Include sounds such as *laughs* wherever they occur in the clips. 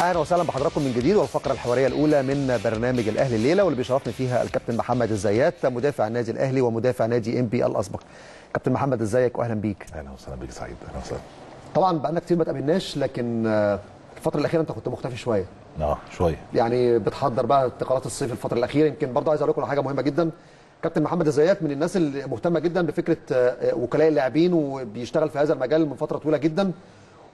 أهلا وسهلا بحضراتكم من جديد والفقرة الحوارية الأولى من برنامج الأهلي الليلة واللي بيشرفني فيها الكابتن محمد الزيات مدافع النادي الأهلي ومدافع نادي إم بي الاسبق كابتن محمد ازيك واهلا بيك. أهلا وسهلا بيك سعيد. أهلا وسهلا. طبعا بقالنا كتير ما تقابلناش لكن آه، الفترة الأخيرة أنت كنت مختفي شوية. آه شوية. يعني بتحضر بقى انتقالات الصيف الفترة الأخيرة. يمكن برضه عايز أقول لكم حاجة مهمة جدا. كابتن محمد الزيات من الناس اللي مهتمة جدا بفكرة آه، وكلاء اللاعبين وبيشتغل في هذا المجال من فترة طويلة جدا.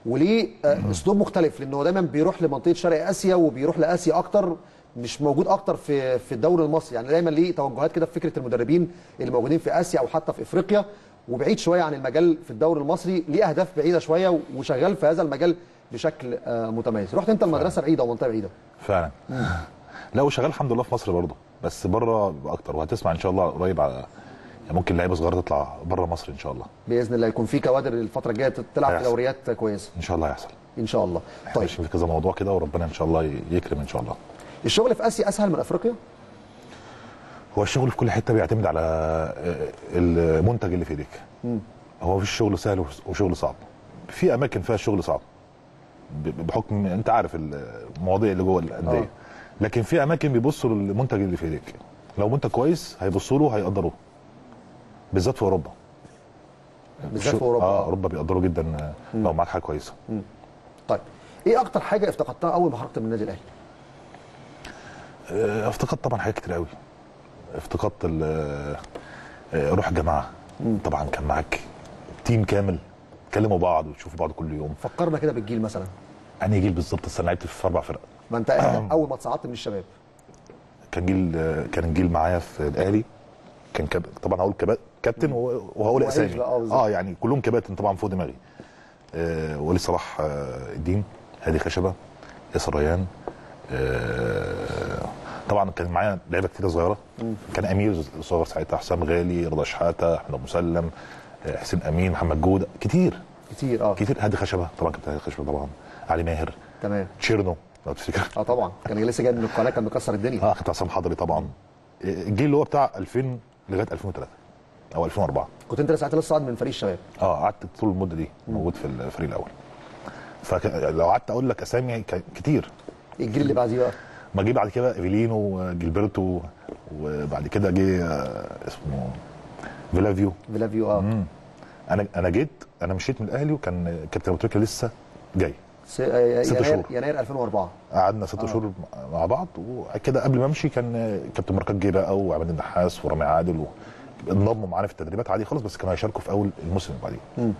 وليه آه، أسلوب مختلف لأنه هو دايما بيروح لمنطقة شرق آسيا وبيروح لآسيا أكتر مش موجود أكتر في في الدوري المصري. يعني دايما ليه توجهات كده في فكرة المدربين اللي موجودين في آسيا أو حتى في إفريقيا وبعيد شوية عن المجال في الدوري المصري ليه أهداف بعيدة شوية وشغال في هذا المجال بشكل آه، متميز. رحت أنت المدرسة بعيدة ومنطقه بعيدة؟ فعلا. لا وشغال الحمد لله في مصر برضه بس بره أكتر وهتسمع إن شاء الله قريب على ممكن لعيبة صغيرة تطلع بره مصر إن شاء الله. بإذن الله يكون في كوادر الفترة الجاية تلعب في. دوريات كويسة. إن شاء الله هيحصل. إن شاء الله. طيب. في كذا موضوع كده وربنا إن شاء الله يكرم إن شاء الله. الشغل في آسيا أسهل من أفريقيا؟ هو الشغل في كل حتة بيعتمد على آه، المنتج اللي في إيديك. هو في الشغل سهل وشغل صعب. في أماكن فيها الشغل صعب. بحكم أنت عارف المواضيع اللي جوه آه. الانديه لكن في أماكن بيبصوا للمنتج اللي في إيديك. لو منتج كويس هيبصوا له هيقدروه بالذات في أوروبا. بالذات في أوروبا. آه. أوروبا بيقدروا جدا آه، لو معاك حاجة كويسة. طيب إيه أكتر حاجة افتقدتها أول ما خرجت من النادي الأهلي؟ آه، افتقدت طبعا حاجات كتير قوي. افتقدت ال- آه، روح الجماعه طبعا كان معاك تيم كامل. تكلموا بعض وتشوفوا بعض كل يوم. فكرنا كده بالجيل مثلا. أنهي جيل بالظبط؟ السنة لعبت في أربع فرق. ما أنت *clears throat* أول ما اتصعدت من الشباب. كان جيل كان الجيل معايا في الأهلي. كان كاب... طبعا هقول كبا... كابتن وهقول اسامي آه،. آه يعني كلهم كباتن طبعا فوق دماغي. آه ولي صلاح آه الدين هادي خشبة ياسر ريان. آه طبعا كان معايا لعيبة كتير صغيرة. كان أمير صغير ساعتها حسام غالي رضا شحاتة أحمد مسلم آه، حسين أمين محمد جوده كتير. كتير آه. كتير. هادي خشبة طبعا كابتن هادي خشبة طبعا. علي ماهر. تمام. تشيرنو لو تفتكر. آه طبعا. كان لسه جاي من القناة كان مكسر الدنيا. آه كابتن عصام حضري طبعا. الجيل اللي هو بتاع 2000 لغاية 2003 أو 2004 كنت أنت لسه صاعد من فريق الشباب؟ آه قعدت طول المدة دي موجود في الفريق الأول. فلو قعدت أقول لك أسامي كتير. الجيل اللي بعديه بقى؟ ما جه بعد كده أفيلينو وجيلبرتو وبعد كده جه آه، اسمه فلافيو. فلافيو آه. مم. أنا أنا جيت أنا مشيت من الأهلي وكان كابتن أبو تريكة لسه جاي. س... آه، ست يناير شهور. يناير 2004 قعدنا ست شهور مع بعض وكده قبل ما أمشي كان كابتن بركات جه بقى وعماد النحاس ورامي عادل و... انضموا معانا في التدريبات عادي خالص بس كانوا هيشاركوا في أول الموسم اللي بعديه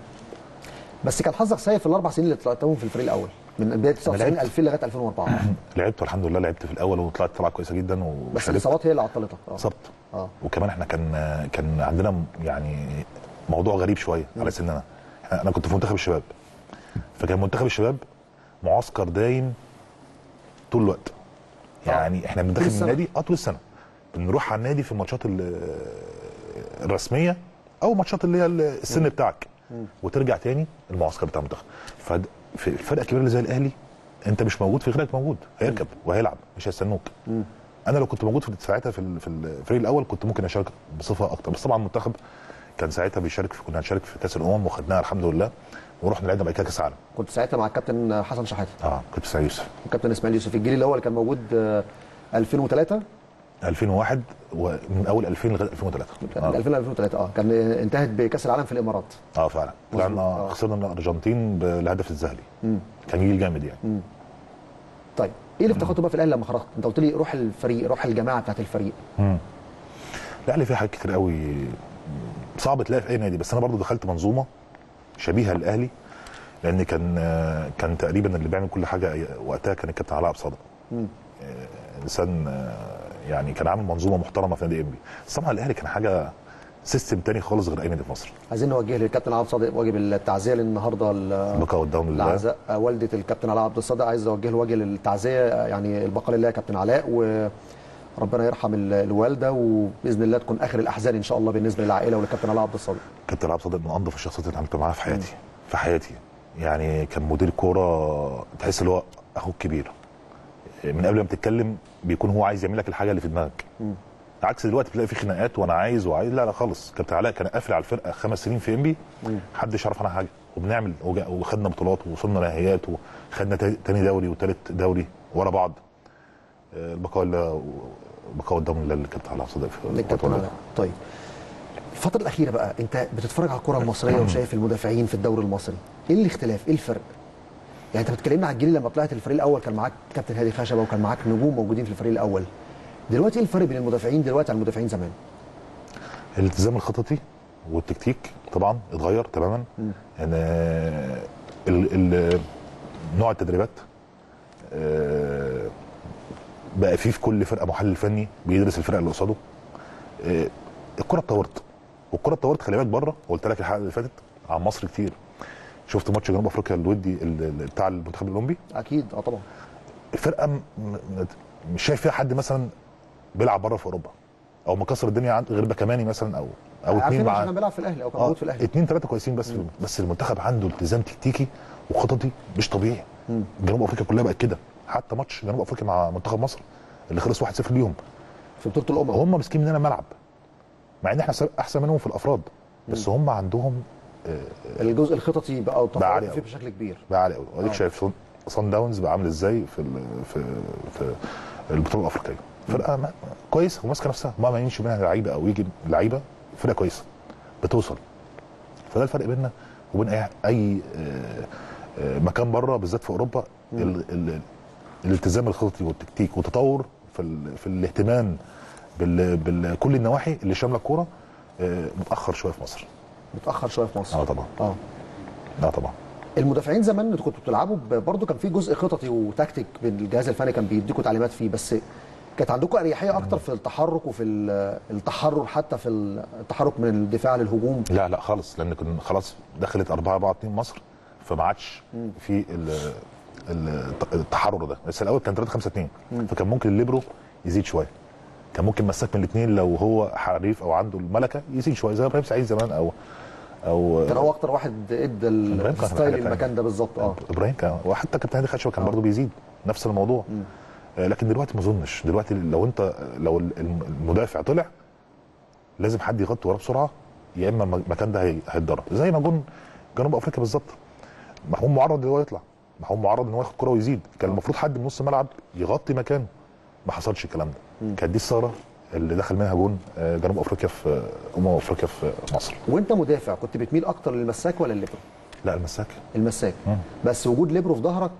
بس كان حظك سيء في الأربع سنين اللي طلعتهم في الفريق الأول من بداية 99 لعبت. 2000 لغاية 2004 *clears throat* لعبت والحمد لله لعبت في الأول وطلعت طلعة كويسة جدا بس وشاركت. الإصابات هي اللي عطلتك. آه. اتصبت آه. وكمان إحنا كان كان عندنا يعني موضوع غريب شوية على سننا. أنا كنت في منتخب الشباب. فكان منتخب الشباب معسكر دايم طول الوقت. يعني إحنا بندخل. النادي آه طول السنة. بنروح على النادي في الماتشات ال- الرسميه أو ماتشات اللي هي ال- السن بتاعك وترجع تاني المعسكر بتاع المنتخب. ففي الفرقة الكبيرة اللي زي الأهلي أنت مش موجود في غيرك موجود هيركب وهيلعب مش هيستنوك. أنا لو كنت موجود في ساعتها في في الفريق الأول كنت ممكن أشارك بصفة أكتر. بس طبعا المنتخب كان ساعتها بيشارك في كنا هنشارك في كأس الأمم وخدناها الحمد لله ورحنا لعبنا بعد كده كأس العالم. كنت ساعتها مع الكابتن حسن شحاتة. آه كنت في سعيد يوسف. والكابتن إسماعيل يوسف. الجيل اللي كان موجود آه، 2003 2001 ومن أول 2000 لغاية 2003 من آه, 2000 ل 2003 آه. كان انتهت بكأس العالم في الإمارات. آه فعلا. طلعنا آه. خسرنا من الأرجنتين بالهدف الذهبي. كان جيل جامد يعني. طيب إيه اللي افتقدته بقى في الأهلي لما خرجت؟ أنت قلت لي روح الفريق روح الجماعة بتاعت الفريق. الأهلي فيه حاجات كتير قوي صعب تلاقي في أي نادي بس أنا برضو دخلت منظومة شبيهة للأهلي لأن كان كان تقريبا اللي بيعمل كل حاجة وقتها كان الكابتن علاء عبد الصادق آه، إنسان آه، يعني كان عامل منظومة محترمة في نادي إنبي. بس طبعا الأهلي كان حاجة سيستم تاني خالص غير أي نادي في مصر. عايزين نوجه للكابتن عبد الصادق واجب التعزية النهارده بقى قدام الله العزاء والدة الكابتن علاء عبد الصادق. عايز أوجه له وجه التعزية يعني البقاء لله يا كابتن علاء وربنا يرحم ال- الوالدة وبإذن الله تكون آخر الأحزان إن شاء الله بالنسبة للعائله وللكابتن علاء عبد الصادق. كابتن عبد الصادق من أنظف الشخصيات اللي عملت معاها في حياتي. في حياتي. يعني كان مدير كورة تحس ان هو أخوك كبير. من قبل ما تتكلم بيكون هو عايز يعمل لك الحاجة اللي في دماغك. عكس دلوقتي بتلاقي في خناقات وأنا عايز وعايز. لا لا خالص. كابتن علاء كان قافل على الفرقة خمس سنين في إنبي. محدش يعرف عنها حاجة. وبنعمل وخدنا بطولات ووصلنا نهائيات وخدنا تا- تاني دوري وتالت دوري ورا بعض. آه، البقاء لله بقاء الدم لله اللي كانت على صدق الكابتن علاء. طيب. الفترة الأخيرة بقى أنت بتتفرج على الكرة المصرية وشايف المدافعين في الدوري المصري، إيه الاختلاف؟ إيه الفرق؟ يعني أنت بتكلمنا على الجيل لما طلعت الفريق الأول كان معاك كابتن هادي خشبة وكان معاك نجوم موجودين في الفريق الأول. دلوقتي إيه الفرق بين المدافعين دلوقتي عن المدافعين زمان؟ الالتزام الخططي والتكتيك طبعا اتغير تماما. يعني آه، ال ال نوع التدريبات آه، بقى فيه في كل فرقة محلل فني بيدرس الفرقة اللي قصاده. آه، الكرة اتطورت. والكرة اتطورت خلي بالك بره قلت لك الحلقة اللي فاتت عن مصر كتير. شفت ماتش جنوب أفريقيا الودي ال- ال- بتاع المنتخب الأولمبي؟ أكيد أه طبعا. الفرقه مش شايف فيها حد مثلا بيلعب بره في أوروبا أو مكسر الدنيا عن غير بكماني مثلا أو أو عشان مع كان بيلعب في الأهلي أو كان آه موجود في الأهلي. اتنين تلاتة كويسين بس بس المنتخب عنده التزام تكتيكي وخططي مش طبيعي. جنوب أفريقيا كلها بقت كده. حتى ماتش جنوب أفريقيا مع منتخب مصر اللي خلص 1-0 ليهم. في بطولة الأمم. هم ماسكين مننا الملعب مع إن إحنا أحسن منهم في الأفراد بس هم عندهم الجزء الخططي بقى عالي فيه. بشكل كبير. بقى عالي قوي آه. واديك شايف صن- داونز بقى عامل إزاي في في في البطولة الأفريقية؟ فرقة كويسة وماسكة نفسها. ما ما يمشي منها لعيبة أو يجي لعيبة فرقة كويسة. بتوصل. فده الفرق بيننا وبين اي أي آه، آه، مكان بره بالذات في أوروبا. ال ال الالتزام الخططي والتكتيك والتطور في في الاهتمام بكل النواحي اللي شاملة الكورة آه، متأخر شوية في مصر. متأخر شوية في مصر. آه طبعا. آه. آه طبعا. المدافعين زمان أنتوا كنتوا بتلعبوا برضه كان في جزء خططي وتكتيك الجهاز الفني كان بيديكوا تعليمات فيه بس كانت عندكم أريحية أكتر في التحرك وفي ال- التحرر حتى في التحرك من الدفاع للهجوم؟ لا لا خالص لأن كنا خلاص دخلت 4 4 2 مصر فما عادش في ال- ال- التحرر ده. بس الأول كان 3 5 2 فكان ممكن الليبرو يزيد شوية. كان ممكن مساك من الاثنين لو هو حريف أو عنده الملكة يزيد شوية زي إبراهيم سعيد زمان أو أو كان هو أكتر واحد إدى الستايل. المكان ده بالظبط آه. إبراهيم كان وحتى كابتن هادي خشبه كان برضه بيزيد نفس الموضوع. آه، لكن دلوقتي ما أظنش. دلوقتي لو أنت لو الم- المدافع طلع لازم حد يغطي وراه بسرعة يا إما الم- المكان ده هي- هيتضرب. زي ما جون جنوب أفريقيا بالظبط. هو معرض إن هو يطلع. هو معرض إن هو ياخد كرة ويزيد. كان المفروض حد من نص الملعب يغطي مكانه. ما حصلش الكلام ده. كانت دي الثغرة. اللي دخل منها جون آه، جنوب أفريقيا في أمم أفريقيا في مصر. وأنت مدافع كنت بتميل أكتر للمساك ولا الليبرو؟ لا المساك. المساك. مم. بس وجود ليبرو في ظهرك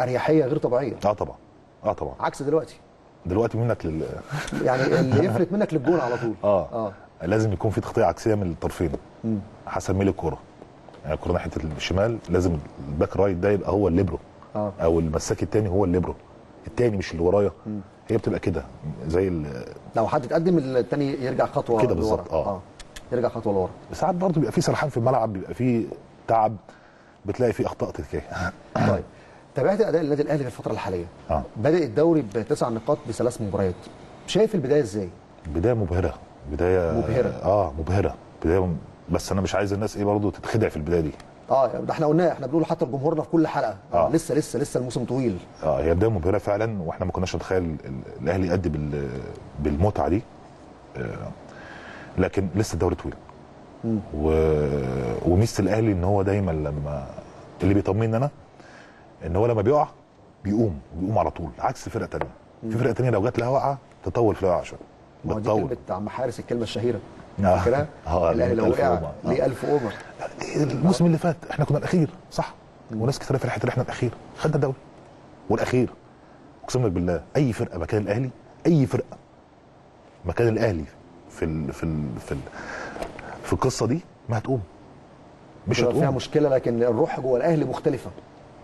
أريحية غير طبيعية. آه طبعا. آه طبعا. عكس دلوقتي. دلوقتي منك لل *laughs* يعني اللي يفلت منك للجون على طول. آه, آه. لازم يكون في تغطية عكسية من الطرفين. مم. حسب ميل الكورة. يعني الكورة ناحية الشمال لازم ال back right ده يبقى هو الليبرو آه. أو المساك التاني هو الليبرو التاني مش اللي ورايا. هي بتبقى كده زي لو حد اتقدم التاني يرجع خطوة كده. بالظبط، آه. يرجع خطوة لورا. ساعات برضه بيبقى في سرحان في الملعب بيبقى في تعب بتلاقي في أخطاء تكتيكيه *coughs* طيب تابعت أداء النادي الأهلي في الفترة الحالية. آه. بدأ الدوري بتسع نقاط بثلاث مباريات. شايف البداية إزاي؟ بداية مبهرة. بداية مبهرة. آه مبهرة. بداية بس أنا مش عايز الناس إيه برضه تتخدع في البداية دي. آه ده إحنا قلناه إحنا بنقول حتى لجمهورنا في كل حلقة. آه. لسه لسه لسه الموسم طويل. آه هي بداية مبهرة فعلا وإحنا ما كناش نتخيل ال- الأهلي يأدي بال- بالمتعة دي. آه، لكن لسه الدوري طويل. و... وميزة الأهلي إن هو دايما لما اللي بيطمني أنا إن هو لما بيقع بيقوم بيقوم على طول عكس فرقة تانية. في فرقة تانية لو جات لها وقعه تطول في الوقعه شوية بتطول. كلمة عم حارس الكلمة الشهيرة. فاكرها؟ آه، الاهلي لو وقع. آه. ليه 1000 اومر الموسم اللي فات إحنا كنا الأخير صح؟ وناس كتير فرحت إن إحنا الأخير. خدنا الدوري. والأخير أقسم لك بالله أي فرقة مكان الأهلي أي فرقة مكان الأهلي في ال في ال في ال في القصة دي ما هتقوم. مش بيبقى فيها هتقوم. مشكلة لكن الروح جوه الأهلي مختلفة.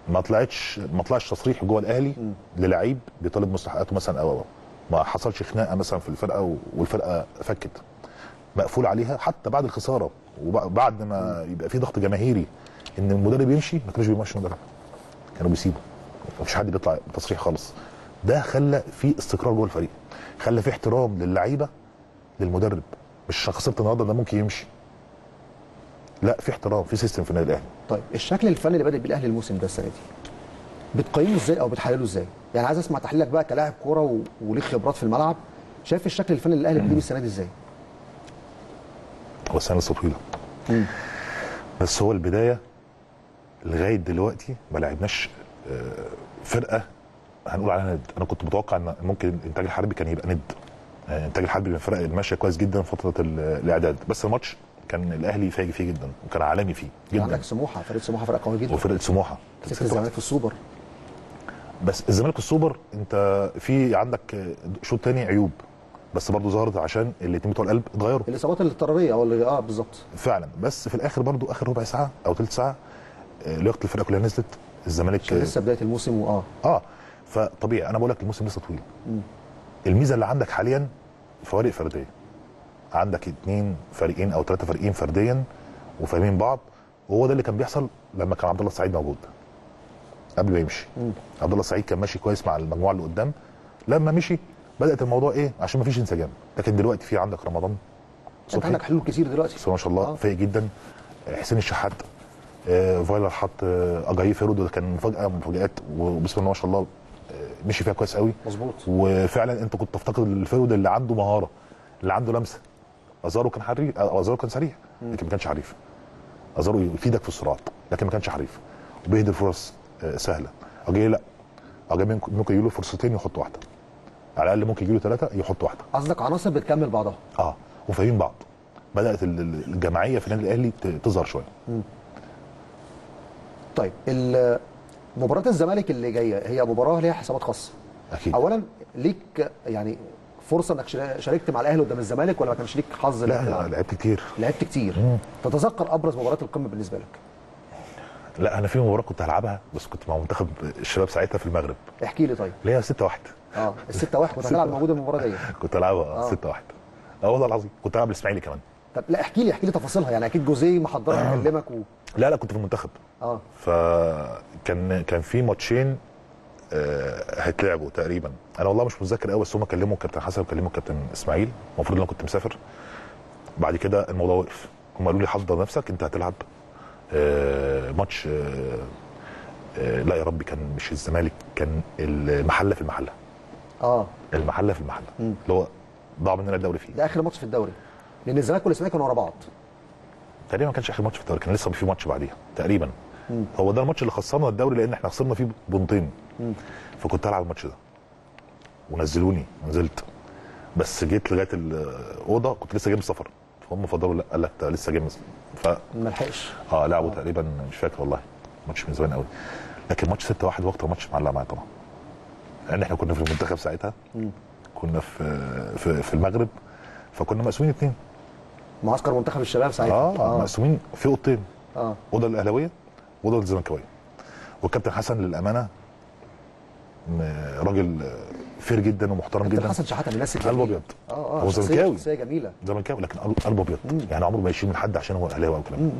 ما طلعتش ما طلعش تصريح جوه الأهلي للعيب بيطالب مستحقاته مثلا أو. ما حصلش خناقة مثلا في الفرقة والفرقة فكت. مقفول عليها حتى بعد الخسارة. وبعد ما يبقى في ضغط جماهيري إن المدرب يمشي ما كانوش بيمشوا المدرب. كانوا بيسيبوا. مفيش حد بيطلع تصريح خالص. ده خلى في استقرار جوه الفريق. خلى في احترام للعيبة للمدرب. مش خسرت النهارده ده ممكن يمشي. لا في احترام في سيستم في النادي الأهلي. طيب الشكل الفني اللي بدأ بيه الاهلي الموسم ده السنة دي بتقيمه إزاي أو بتحلله إزاي؟ يعني عايز أسمع تحليلك بقى كلاعب كورة و... وليه خبرات في الملعب. شايف الشكل الفني اللي الأهلي السنة دي إزاي؟ هو السنة لسه طويله بس هو البداية لغاية دلوقتي ما لعبناش آه، فرقة هنقول عليها ند. أنا كنت متوقع إن ممكن الانتاج الحربي كان يبقى ند. آه، الانتاج الحربي من الفرق ماشيه كويس جدا فترة ال- الإعداد. بس الماتش كان الأهلي فاجئ فيه جدا وكان عالمي فيه جدا. عندك سموحة فريق سموحة فرقة قوية جدا. وفرقة سموحة. واحد. الزمالك في السوبر. بس الزمالك السوبر أنت في عندك شوط تاني عيوب. بس برضه ظهرت عشان الاثنين بتوع القلب اتغيروا. الإصابات الاضطراريه أو اللي آه بالظبط. فعلا. بس في الآخر برضه آخر ربع ساعة أو ثلث ساعة آه، لياقة الفرقة كلها نزلت الزمالك لسه بداية الموسم واه آه. فطبيعي أنا بقول لك الموسم لسه طويل. الميزة اللي عندك حاليا فوارق فرديه عندك اثنين فريقين أو ثلاثة فريقين فرديا وفاهمين بعض وهو ده اللي كان بيحصل لما كان عبد الله السعيد موجود. قبل ما يمشي. عبد الله السعيد كان ماشي كويس مع المجموعة اللي قدام. لما مشي بدأت الموضوع إيه؟ عشان ما فيش انسجام. لكن دلوقتي في عندك رمضان صبحي. عندك حلول كتير دلوقتي. بس ما شاء الله آه. فايق جدا. حسين الشحات آه، فايلر حط آه، أجاي forward وده كان مفاجاه من المفاجات وبسم الله ما شاء الله آه، مشي فيها كويس قوي. مظبوط. وفعلا أنت كنت تفتقد ال forward اللي عنده مهارة اللي عنده لمسة. أزارو كان حريف آه، أزارو كان سريع لكن ما كانش حريف. أزارو يفيدك في السرعات لكن ما كانش حريف. وبيهدر فرص آه، سهلة. أجاي لا. أجاي ممكن ممكن يجيله فرصتين يحط واحدة. على الأقل ممكن يجيله ثلاثة يحط واحدة. قصدك عناصر بتكمل بعضها. آه وفاهمين بعض. بدأت ال- ال- الجماعيه في النادي الأهلي تظهر شوية. طيب مباراة الزمالك اللي جاية هي مباراة ليها حسابات خاصة. أكيد. اولا ليك يعني فرصة إنك شارك- شاركت مع الأهلي قدام الزمالك ولا ما كانش ليك حظ لا لا؟ لعبت كتير. لعبت كتير. تتذكر أبرز مباريات القمة بالنسبة لك؟ لا أنا في مباراة كنت هلعبها بس كنت مع منتخب الشباب ساعتها في المغرب. احكي لي طيب. اللي هي 6 1 آه الستة واحد كنت هتلعب موجود المباراة دي *laughs* كنت ألعبها. آه. 6 1 آه والله العظيم كنت ألعب الإسماعيلي كمان. طب لا احكي لي احكي لي تفاصيلها. يعني أكيد جوزيه محضرك *clears throat* يكلمك و... لا لا كنت في المنتخب. آه. فكان كان في ماتشين آه، هيتلعبوا تقريبا. أنا والله مش متذكر قوي بس هم كلموا الكابتن حسن وكلموا الكابتن إسماعيل. المفروض إن أنا كنت مسافر. بعد كده الموضوع وقف. هم قالوا لي حضر نفسك أنت هتلعب آه، ماتش لا يا ربي كان مش الزمالك كان المحلة في المحلة. آه. المحله في المحله اللي هو ضاع مننا الدوري فيه. ده آخر ماتش في الدوري. لأن الزمالك والإسماعيلي كانوا ورا بعض. تقريبا ما كانش آخر ماتش في الدوري كان لسه في ماتش بعديها تقريبا. هو ده الماتش اللي خسرنا الدوري لأن إحنا خسرنا فيه بنطين فكنت ألعب الماتش ده. ونزلوني نزلت بس جيت لغاية الاوضه كنت لسه جاي من السفر فهم فضلوا لا قال لك لسه جاي من ف ما لحقش. آه لعبوا تقريبا مش فاكر والله. ماتش من زمان قوي لكن ماتش 6 1 وقت ماتش معلق معايا طبعا. لأن إحنا كنا في المنتخب ساعتها. كنا في في, في المغرب فكنا مقسومين اثنين معسكر منتخب الشباب ساعتها. آه, آه, مقسومين. في أوضتين. آه. أوضة الأهلاوية وأوضة الزملكاويه والكابتن حسن للأمانة راجل فير جدا ومحترم جدا. حسن شحاتة من الناس قلبه. أبيض. آه آه هو زملكاوي. شخصية جميلة. زملكاوي لكن قلب- قلبه ابيض يعني عمره ما يشيل من حد عشان هو أهلاوي أو كلام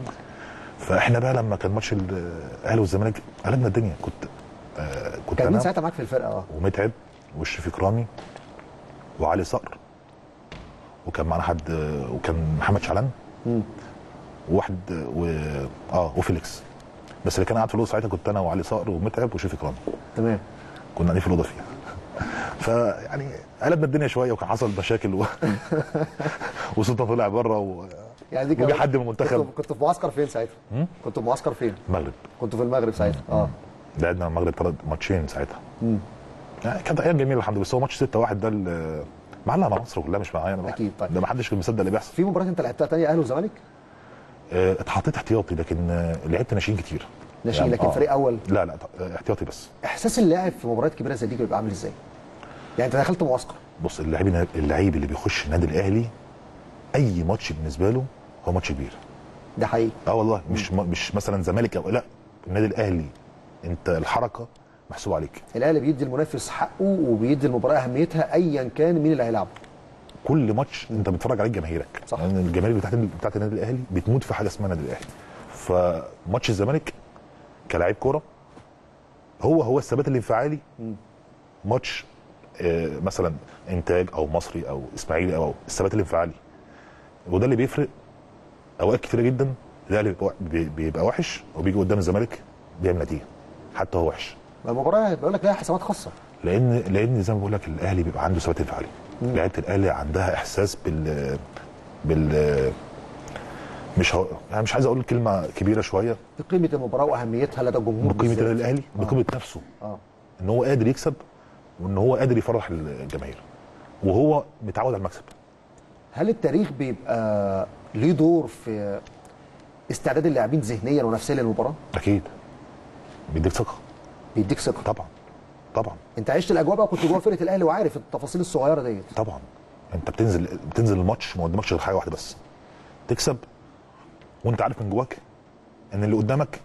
فإحنا بقى لما كان ماتش الاهلي والزمالك قلبنا الدنيا. كنت آه كنت كان مين ساعتها معاك في الفرقة؟ آه. ومتعب والشفيق رامي وعلي صقر وكان معانا حد وكان محمد شعلان وواحد و... آه وفيليكس. بس اللي كان قاعد في الأوضة ساعتها كنت أنا وعلي صقر ومتعب وشفيق رامي تمام. كنا قاعدين في الأوضة فيها. فيعني قلبنا الدنيا شوية وكان حصل مشاكل و... *laughs* وصوتنا طلع بره و... يعني دي كان- حد من المنتخب. كنت كنت في معسكر فين ساعتها؟ كنت في معسكر فين؟ المغرب كنت في المغرب ساعتها. آه. لعبنا المغرب ثلاث ماتشين ساعتها يعني كانت أيام جميله الحمد لله بس هو ماتش 6 1 ده معلق مع مصر كلها مش معايا أنا. أكيد، طيب. ده ما حدش كان مصدق اللي بيحصل في مباراة أنت لعبتها تانية أهلي وزمالك؟ آه، اتحطيت احتياطي لكن آه، لعبت ناشئين كتير ناشئين، لكن فريق أول؟ لا لا آه، احتياطي بس إحساس اللاعب في مباريات كبيرة زي دي بيبقى عامل إزاي؟ يعني أنت دخلت معسكر بص اللعيب اللعيب اللي بيخش النادي الأهلي أي ماتش بالنسبة له هو ماتش كبير ده حقيقي آه والله مش مش مثلا زمالك أو لا النادي الأهلي انت الحركة محسوب عليك. الاهلي بيدي المنافس حقه وبيدي المباراة أهميتها ايا كان مين اللي هيلعبه. كل ماتش انت بتتفرج عليه جماهيرك. صح. لأن يعني الجماهير بتاعت بتاعت النادي الأهلي بتموت في حاجة اسمها النادي الأهلي. فماتش الزمالك كلاعب كورة هو هو الثبات الانفعالي. ماتش آه، مثلا إنتاج أو مصري أو إسماعيلي أو الثبات الانفعالي. وده اللي بيفرق أوقات كتيرة جدا. الأهلي بيبقى- بي- بيبقى وحش وبيجي قدام الزمالك بيعمل نتيجة. حتى هو وحش. المباراه بيقول لك لها حسابات خاصة. لأن لأن زي ما بقول لك الأهلي بيبقى عنده ثبات انفعالي لعيبة الأهلي عندها إحساس بال بال مش هو... يعني مش عايز أقول كلمة كبيرة شوية. بقيمة المباراة وأهميتها لدى الجمهور بقيمة بالذات. الأهلي بقيمة نفسه. آه. إن هو قادر يكسب وإن هو قادر يفرح الجماهير. وهو متعود على المكسب. هل التاريخ بيبقى ليه دور في استعداد اللاعبين ذهنيا ونفسيا للمباراة؟ أكيد. بيديك ثقة. بيديك ثقة. طبعا. طبعا. انت عشت الأجواء بقى كنت جوه فرقة الأهلي وعارف التفاصيل الصغيرة ديت. طبعا. انت بتنزل بتنزل الماتش ما قدامكش غير حاجة واحدة بس. تكسب وانت عارف من جواك إن اللي قدامك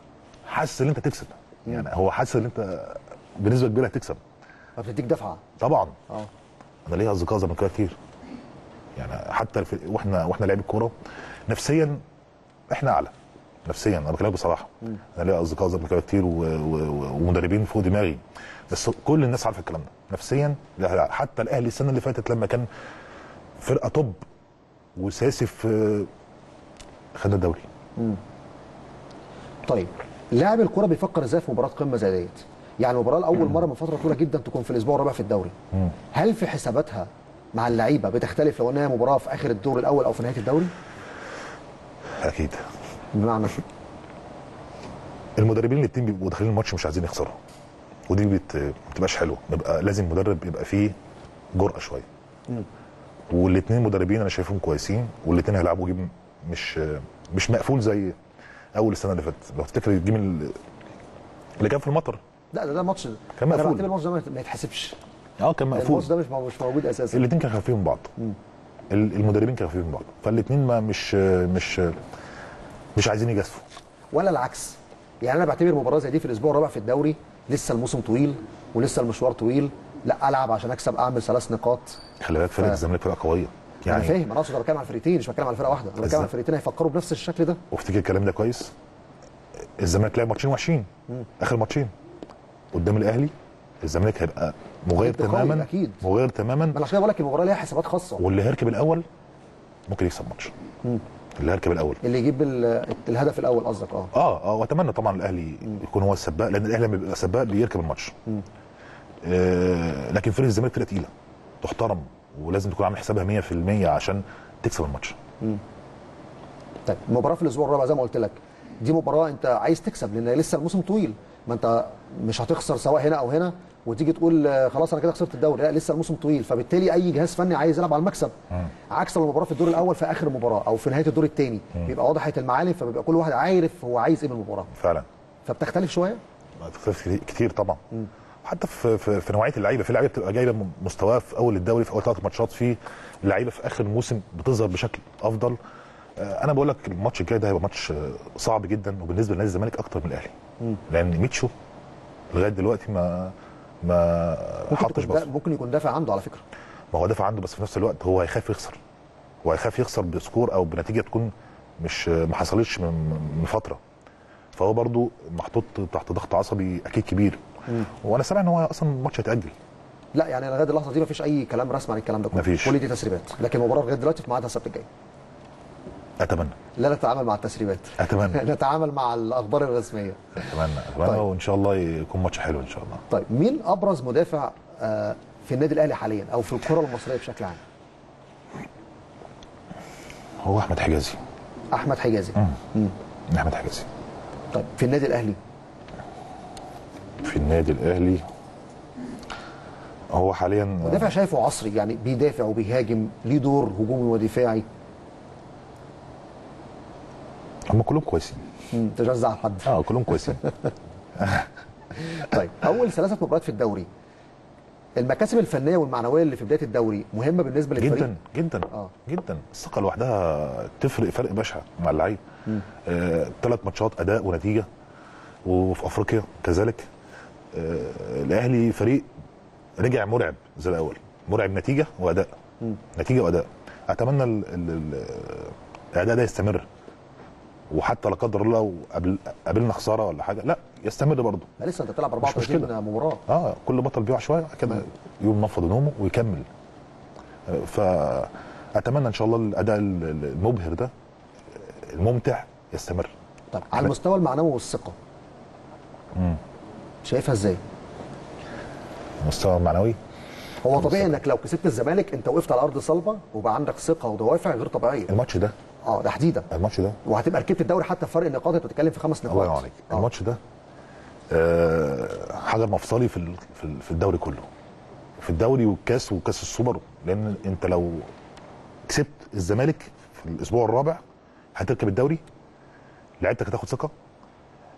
حاسس إن أنت تكسب. يعني هو حاسس إن أنت بنسبة كبيرة هتكسب. فبتديك دفعة. طبعا. آه. أنا ليا أصدقاء زملكاوية كتير. يعني حتى في وإحنا وإحنا لعيب الكورة نفسيا إحنا أعلى. نفسيا. أنا بكلمك بصراحة. أنا ليا أصدقاء زملكاويه كتير و... و... ومدربين فوق دماغي. بس كل الناس عارفة الكلام ده. نفسيا لا، حتى الأهلي السنة اللي فاتت لما كان فرقة توب وساسي في خد الدوري. طيب لاعب الكوره بيفكر إزاي في مباراة قمة زي ديت؟ يعني المباراه لأول مرة من فترة طويلة جدا تكون في الأسبوع الرابع في الدوري. هل في حساباتها مع اللعيبة بتختلف لو إنها مباراة في آخر الدور الأول أو في نهاية الدوري؟ أكيد. بمعنى المدربين الاثنين بيبقوا داخلين الماتش مش عايزين يخسروا. ودي بت... ما بتبقاش حلوة. بيبقى لازم مدرب يبقى فيه جرأة شوية. والاثنين مدربين أنا شايفهم كويسين والاثنين هيلعبوا جيم مش مش مقفول زي أول السنة اللي فاتت. لو تفتكر الجيم ال- اللي كان في المطر. لا ده, ده ماتش. كان مقفول. الماتش ده ما يتحسبش. آه كان مقفول. الماتش ده مش مش موجود أساسا. الاثنين كانوا خفيفين من بعض. ال- المدربين كانوا خفيفين من بعض. فالاثنين ما مش مش مش عايزين يجازفوا. ولا العكس. يعني أنا بعتبر مباراة زي دي في الأسبوع الرابع في الدوري لسه الموسم طويل ولسه المشوار طويل. لا ألعب عشان أكسب أعمل ثلاث نقاط. خلي بالك فرقه الزمالك فرقة قوية. يعني أنا فاهم أنا أقصد أنا بتكلم على الفرقتين مش بتكلم على فرقة واحدة. أنا بتكلم على الفرقتين هيفكروا بنفس الشكل ده. وافتكر الكلام ده كويس. الزمالك لعب ماتشين وحشين. آخر ماتشين. قدام الأهلي الزمالك هيبقى قوي، تماما. أكيد. مغاير تماما. ما أنا عشان بقول لك المباراة ليها حسابات خاصة. واللي هيركب الأول ممكن يكسب ماتش. اللي هيركب الأول. اللي يجيب ال- الهدف الأول قصدك آه. آه آه وأتمنى طبعا الأهلي يكون هو السباق لأن الأهلي لما بيبقى سباق بيركب الماتش. آه لكن فرقه الزمالك فرقة تقيلة تحترم ولازم تكون عامل حسابها 100% عشان تكسب الماتش. طيب المباراه في الأسبوع الرابع زي ما قلت لك دي مباراة أنت عايز تكسب لأن لسه الموسم طويل. ما أنت مش هتخسر سواء هنا أو هنا وتيجي تقول آه، خلاص أنا كده خسرت الدوري. لا لسه الموسم طويل. فبالتالي أي جهاز فني عايز يلعب على المكسب. عكس المباراه في الدور الأول في آخر المباراه أو في نهاية الدور الثاني بيبقى واضحه المعالم فبيبقى كل واحد عارف هو عايز إيه من المباراة. فعلا. فبتختلف شوية؟ بتختلف كتير- طبعا. حتى في في, في نوعية اللعيبة. في لعيبة بتبقى جايبة م- مستواها في أول الدوري في أول ثلاث ماتشات في لعيبه في آخر الموسم بتظهر بشكل أفضل. آه، أنا بقول لك الماتش الجاي ده هيبقى ماتش آه، صعب جدا. وبالنسبة لنادي الزمالك أكتر من الأهلي. لأن ميتشو لغاية دلوقتي ما ما حطش بصمه ممكن يكون دافع عنده على فكرة. ما هو دافع عنده بس في نفس الوقت هو هيخاف يخسر. هو هيخاف يخسر ب score أو بنتيجة تكون مش ما حصلتش من فترة. فهو برضو محطوط تحت ضغط عصبي أكيد كبير. وأنا سامع إن هو أصلا الماتش هيتأجل. لا يعني لغاية اللحظة دي مفيش أي كلام رسمي عن الكلام ده كله. مفيش. كل دي تسريبات. لكن المباراه لغاية دلوقتي في ميعادها السبت الجاي. أتمنى. لا نتعامل مع التسريبات. أتمنى. *laughs* نتعامل مع الأخبار الرسمية. أتمنى أتمنى طيب. وإن شاء الله يكون ماتش حلو إن شاء الله. طيب مين أبرز مدافع آه، في النادي الأهلي حاليا أو في الكرة المصرية بشكل عام؟ هو أحمد حجازي. أحمد حجازي. أحمد حجازي. طيب في النادي الأهلي؟ في النادي الأهلي. هو حاليا مدافع شايفه عصري يعني بيدافع وبيهاجم ليه دور هجومي ودفاعي. هم كلهم كويسين. تجزع حد. آه كلهم كويسين. *laughs* طيب أول ثلاثة مباريات في الدوري. المكاسب الفنية والمعنوية اللي في بداية الدوري مهمة بالنسبة للفريق؟ جدا جدا آه. جدا. الثقة لوحدها تفرق فرق بشع مع اللعيب. آه، ثلاث ماتشات أداء ونتيجة وفي أفريقيا كذلك. آه، الأهلي فريق رجع مرعب زي الأول. مرعب نتيجة وأداء. نتيجة وأداء. أتمنى ال ال ال الاداء ده يستمر. وحتى لا قدر الله لو قابل- قابلنا خسارة ولا حاجة. لا يستمر برضه. لا لسه انت بتلعب مشكلة. 34 مباراة. آه كل بطل بيقع شوية كده يقوم نفض نومه ويكمل. آه، فأتمنى إن شاء الله الأداء ال- ال- المبهر ده الممتع يستمر. طب على المستوى المعنوي والثقة. شايفها إزاي؟ المستوى المعنوي هو طبيعي إنك لو كسبت الزمالك أنت وقفت على أرض صلبة وبقى عندك ثقة ودوافع غير طبيعية. الماتش ده آه تحديدا الماتش ده؟ وهتبقى ركبت الدوري حتى في فرق النقاط انت بتتكلم في خمس نقاط. الله عليك. آه. الماتش ده آه، حجر مفصلي في في ال- في الدوري كله. في الدوري والكاس وكاس السوبر. لأن انت لو كسبت الزمالك في الأسبوع الرابع هتركب الدوري. لعيبتك هتاخد ثقة.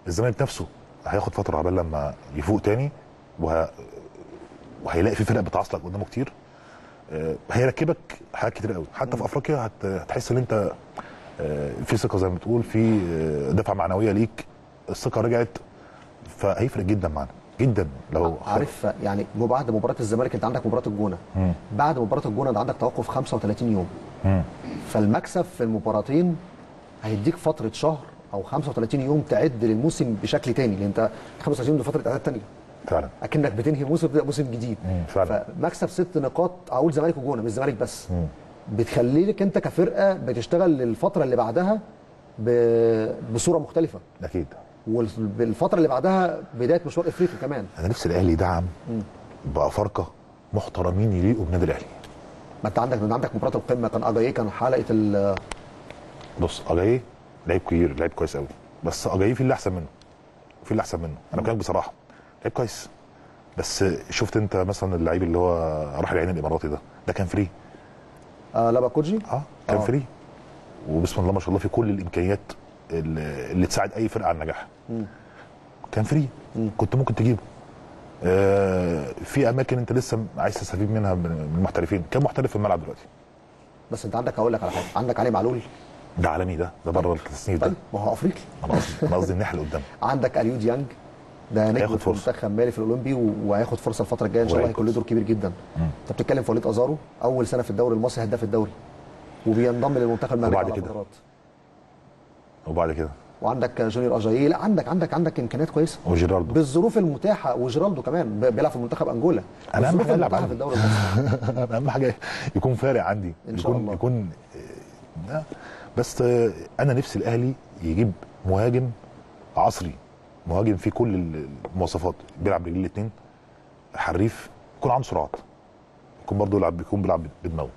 الزمالك نفسه هياخد فترة عبال لما يفوق تاني وه... وهيلاقي في فرق بتعصلك قدامه كتير. هيركبك حاجات كتير قوي. حتى في أفريقيا هت... هتحس إن أنت آه، في ثقة زي ما بتقول في آه، دفعة معنوية ليك. الثقة رجعت فهيفرق جدا معانا جدا. لو عارف يعني جو بعد مباراة الزمالك أنت عندك مباراة الجونة. مم. بعد مباراة الجونة أنت عندك توقف 35 يوم. مم. فالمكسب في المباراتين هيديك فترة شهر أو 35 يوم تعد للموسم بشكل تاني لأن أنت 35 يوم دي فترة إعداد تانية. فعلا. أكنك بتنهي موسم بتبدا موسم جديد. فعلا. فمكسب ست نقاط أقول زمالك وجونه مش الزمالك بس. مم. بتخلي لك أنت كفرقة بتشتغل للفتره اللي بعدها بصورة مختلفة. أكيد. والفترة اللي بعدها بداية مشوار إفريقيا كمان. أنا نفسي الأهلي يدعم. بافارقه محترمين يليقوا بالنادي الأهلي. ما أنت عندك من عندك مباراة القمة. كان اجاييه كان حلقة ال- بص اجاييه لعيب كبير لعيب كويس قوي بس اجاييه في اللي أحسن منه. في اللي أحسن منه. أنا بكلمك بصراحة. لعيب كويس. بس شفت انت مثلا اللعيب اللي هو راح العين الإماراتي ده ده كان فري. آه لابا كوجي آه كان آه. free. وبسم الله ما شاء الله في كل الإمكانيات اللي, اللي تساعد أي فرقة على النجاح. كان free. كنت ممكن تجيبه. آه في أماكن انت لسه عايز تستفيد منها من المحترفين. كم محترف في الملعب دلوقتي. بس انت عندك هقول لك على حاجة. عندك علي معلول؟ ده عالمي ده. ده بره التصنيف ده. طيب ما هو أفريقي. أنا قصدي أنا قصدي الناحية اللي قدام. عندك اليو ديانج ده نجم في فرصة. منتخب مالي في الأولمبي وهياخد فرصة الفترة الجاية إن شاء الله هيكون له دور كبير جدا. أنت بتتكلم في وليد أزارو أول سنة في الدوري المصري هداف الدوري. وبينضم للمنتخب المغربي وبعد كده؟ وبعد كده؟ وعندك جونيور اجاييه لا عندك عندك عندك إمكانيات كويسة. وجيراردو بالظروف المتاحة وجيرالدو كمان بيلعب في منتخب أنجولا. أهم بالظروف حاجة يلعب في. الدوري المصري. *laughs* أهم حاجة يكون فارق عندي. إن شاء يكون الله. يكون آه،. بس آه، أنا نفسي الأهلي يجيب مهاجم عصري. مهاجم فيه كل المواصفات بيلعب برجلين الاثنين حريف يكون عنده سرعات يكون برضه يلعب بيكون بيلعب بدماغه.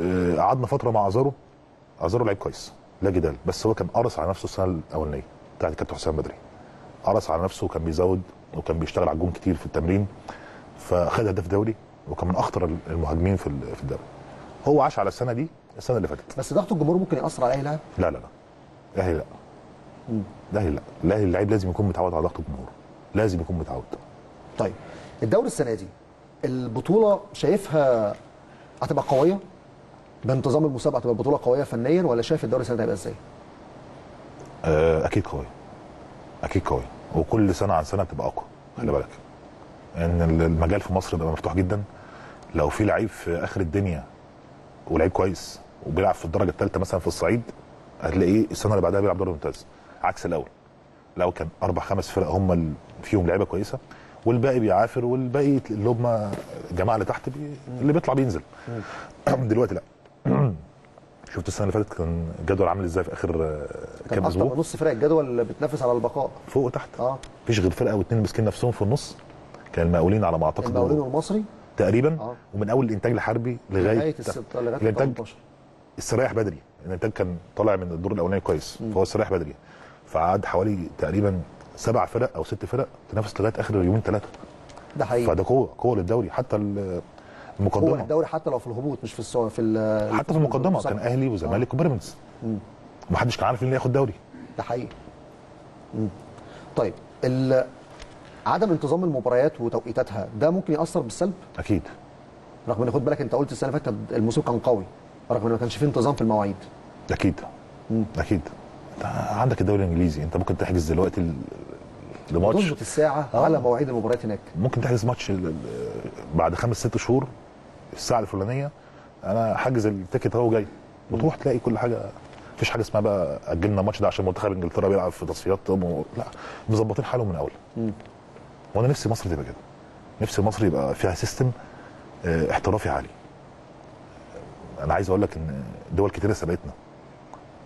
آه، قعدنا فترة مع أزارو أزارو لعيب كويس لا جدال بس هو كان قرص على نفسه السنة الأولانية بتاعت الكابتن حسام بدري. قرص على نفسه وكان بيزود وكان بيشتغل على الجون كتير في التمرين فخد هدف دوري وكان من أخطر المهاجمين في في الدوري. هو عاش على السنة دي السنة اللي فاتت. بس ضغط الجمهور ممكن يأثر على أي لاعب؟ لا لا لا. الاهلي لا الاهلي لا الاهلي اللعيب لازم يكون متعود على ضغط الجمهور. لازم يكون متعود. طيب الدوري السنة دي البطولة شايفها هتبقى قوية؟ بانتظام المسابقة هتبقى البطوله قوية فنيا ولا شايف الدوري السنة دي هيبقى إزاي؟ آه، أكيد قوي. أكيد قوي. وكل سنة عن سنة بتبقى أقوى خلي بالك. إن المجال في مصر بقى مفتوح جدا. لو في لعيب في آخر الدنيا ولعيب كويس وبيلعب في الدرجة الثالثه مثلا في الصعيد هتلاقيه السنة اللي بعدها بيلعب دوري ممتاز. عكس الأول. لو كان أربع خمس فرق هم اللي فيهم لعيبة كويسة والباقي بيعافر والباقي اللي هم الجماعه اللي تحت بي... اللي بيطلع بينزل. *clears throat* دلوقتي لا. *clears throat* شفت السنة اللي فاتت كان الجدول عامل إزاي في آخر آه، كام أسبوع؟ نص فرق الجدول بتنافس على البقاء. فوق وتحت. آه. مفيش غير فرقة واثنين ماسكين نفسهم في النص. كان المقاولين على ما أعتقد المقاولين والمصري تقريبا. آه. ومن أول الإنتاج الحربي لغاية لغاية الست لغاية الإنتاج 18 استريح بدري. الإنتاج كان طالع من الدور الأولاني كويس. فهو استريح بدري. فقعد حوالي تقريبا سبع فرق أو ست فرق تنافس لغاية آخر يومين ثلاثة ده حقيقي. فده قوة قوة للدوري. حتى المقدمة. الدوري حتى لو في الهبوط مش في السو... في ال- حتى في المقدمة. كان. أهلي وزمالك وبيراميدز. محدش كان عارف مين اللي ياخد دوري. ده حقيقي. مم. طيب ال... عدم انتظام المباريات وتوقيتاتها ده ممكن يأثر بالسلب؟ أكيد. رغم إن خد بالك أنت قلت السنة اللي فاتت الموسم كان قوي رغم إن ما كانش فيه انتظام في المواعيد. أكيد. أكيد. انت عندك الدوري الإنجليزي أنت ممكن تحجز دلوقتي لماتش. تظبط الساعة آه. على مواعيد المباريات هناك. ممكن تحجز ماتش بعد خمس ست شهور الساعة الفلانية. أنا حاجز التيكت أهو جاي. وتروح تلاقي كل حاجة مفيش حاجة اسمها بقى أجلنا الماتش ده عشان منتخب إنجلترا بيلعب في تصفيات. أم- لا مظبطين حالهم من الأول وأنا نفسي مصر تبقى كده. نفسي مصر يبقى فيها system آه، احترافي عالي. أنا عايز أقول لك إن دول كتيرة سبقتنا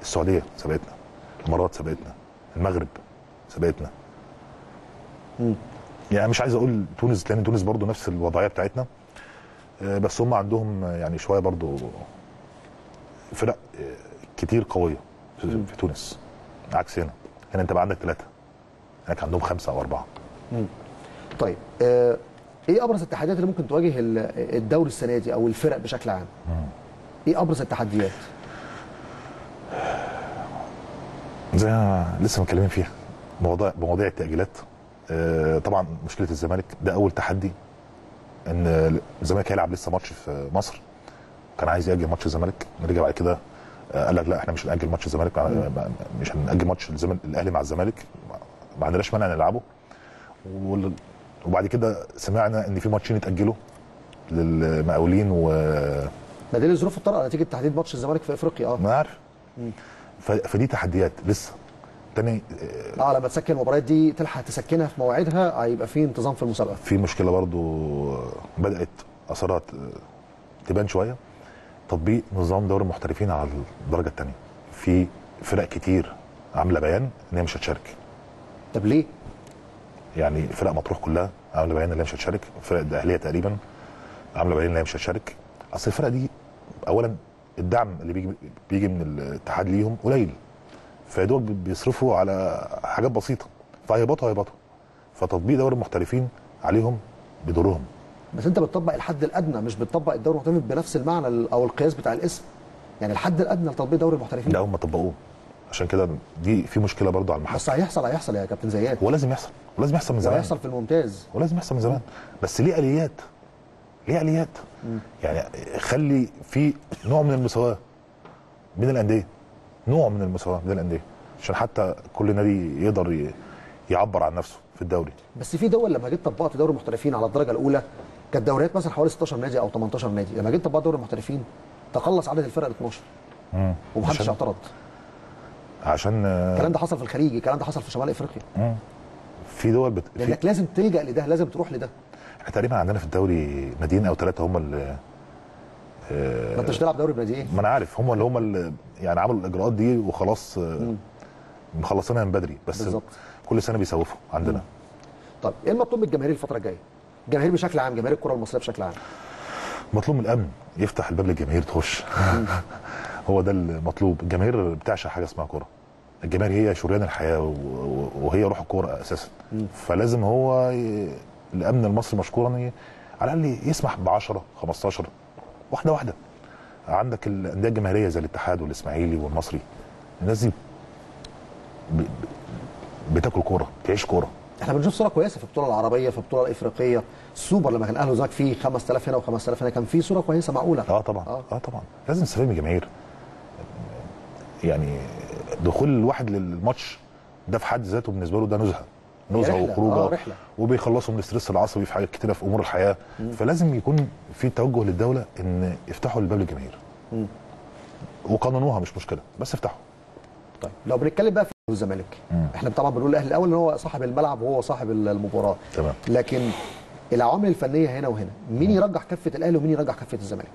السعودية سبقتنا الامارات سبقتنا المغرب سبقتنا يعني مش عايز أقول تونس لأن تونس برضو نفس الوضعية بتاعتنا. آه، بس هم عندهم يعني شوية برضو فرق آه، كتير قوية في, تونس. عكس هنا. هنا أنت بقى عندك ثلاثة هناك عندهم خمسة أو أربعة. طيب آه إيه أبرز التحديات اللي ممكن تواجه ال- الدوري السنة دي أو الفرق بشكل عام؟ إيه أبرز التحديات؟ زي ما لسه متكلمين فيها مواضيع مواضيع التأجيلات. آه، طبعا مشكلة الزمالك ده أول تحدي إن الزمالك هيلعب لسه ماتش في مصر. كان عايز يأجل ماتش الزمالك رجع بعد كده آه، قال لك لا إحنا مش هنأجل ماتش الزمالك مش هنأجل ماتش الزمالك الأهلي مع الزمالك. ما عندناش مانع نلعبه. وبعد كده سمعنا إن في ماتشين اتأجلوا للمقاولين ما دي الظروف الطارئه نتيجة تحديد ماتش الزمالك في إفريقيا آه. عارف. ف- فدي تحديات لسه. تاني آه، آه لما تسكن المباريات دي تلحق تسكنها في مواعيدها هيبقى في انتظام في المسابقة. في مشكلة برضو بدأت اثارها تبان شوية. تطبيق نظام دوري المحترفين على الدرجة الثانية في فرق كتير عاملة بيان إن هي مش هتشارك. طب ليه؟ يعني فرق مطروح كلها عاملة بيان إن هي مش هتشارك. فرق الاهليه تقريبا عاملة بيان إن هي مش هتشارك. أصل الفرق دي اولا الدعم اللي بيجي بيجي من الاتحاد ليهم قليل. فيا دوب بيصرفوا على حاجات بسيطة. فهيهبطوا هيهبطوا. فتطبيق دوري المحترفين عليهم بيضرهم بس انت بتطبق الحد الأدنى مش بتطبق الدوري المحترفين بنفس المعنى ال- أو القياس بتاع الاسم. يعني الحد الأدنى لتطبيق دوري المحترفين. لا هم طبقوه. عشان كده دي في مشكلة برضو على المحاسب بس هيحصل هيحصل يا كابتن زياد. هو لازم يحصل. ولازم يحصل من زمان. وهيحصل في الممتاز. ولازم يحصل من زمان. بس ليه آليات؟ ليه اليات يعني خلي في نوع من المساواة بين الأندية. نوع من المساواة بين الأندية. عشان حتى كل نادي يقدر يعبر عن نفسه في الدوري. بس في دول لما جيت طبقت دوري المحترفين على الدرجة الأولى كانت دوريات مثلا حوالي 16 نادي أو 18 نادي. لما جيت طبقت دوري المحترفين تقلص عدد الفرق ل 12 ومحدش عشان- اعترض. عشان الكلام ده حصل في الخليج الكلام ده حصل في شمال إفريقيا. في دول بت... في... لانك لازم تلجأ لده لازم تروح لده. إحنا تقريبا عندنا في الدوري ناديين أو ثلاثة هم اللي ما انتش تلعب دوري بنادي إيه ما أنا عارف هم اللي هم اللي يعني عملوا الإجراءات دي وخلاص آه، مخلصينها من بدري بس بالظبط. كل سنة بيسوفوا عندنا. طب إيه المطلوب من الجماهير الفترة الجاية؟ الجماهير بشكل عام جماهير الكرة المصرية بشكل عام. مطلوب من الأمن يفتح الباب للجماهير تخش. *laughs* هو ده المطلوب. الجماهير بتعشق حاجة اسمها كورة. الجماهير هي شريان الحياة وهي روح الكورة أساسا. فلازم هو. الأمن المصري مشكورا. على الأقل يسمح ب 10 15 واحدة واحدة عندك الأندية الجماهيرية زي الاتحاد والإسماعيلي والمصري الناس دي. بتاكل كورة تعيش كورة إحنا بنشوف صورة كويسة في البطولة العربية في البطولة الإفريقية السوبر لما كان أهلي وزمالك فيه 5000 هنا و5000 هنا كان في صورة كويسة معقولة آه طبعا. آه, آه طبعا لازم نستفيد من الجماهير يعني دخول الواحد للماتش ده في حد ذاته بالنسبة له ده نزهة نزهه وخروجة آه،. وبيخلصوا من الاسترس العصبي في حاجات كتيرة في أمور الحياة. فلازم يكون في توجه للدولة إن يفتحوا الباب للجماهير. وقانونوها مش مشكلة بس افتحوا. طيب لو بنتكلم بقى في الزمالك إحنا طبعا بنقول الأهلي الأول إن هو صاحب الملعب وهو صاحب المباراة. تمام. لكن العوامل الفنية هنا وهنا مين يرجح كفة الأهلي ومين يرجح كفة الزمالك؟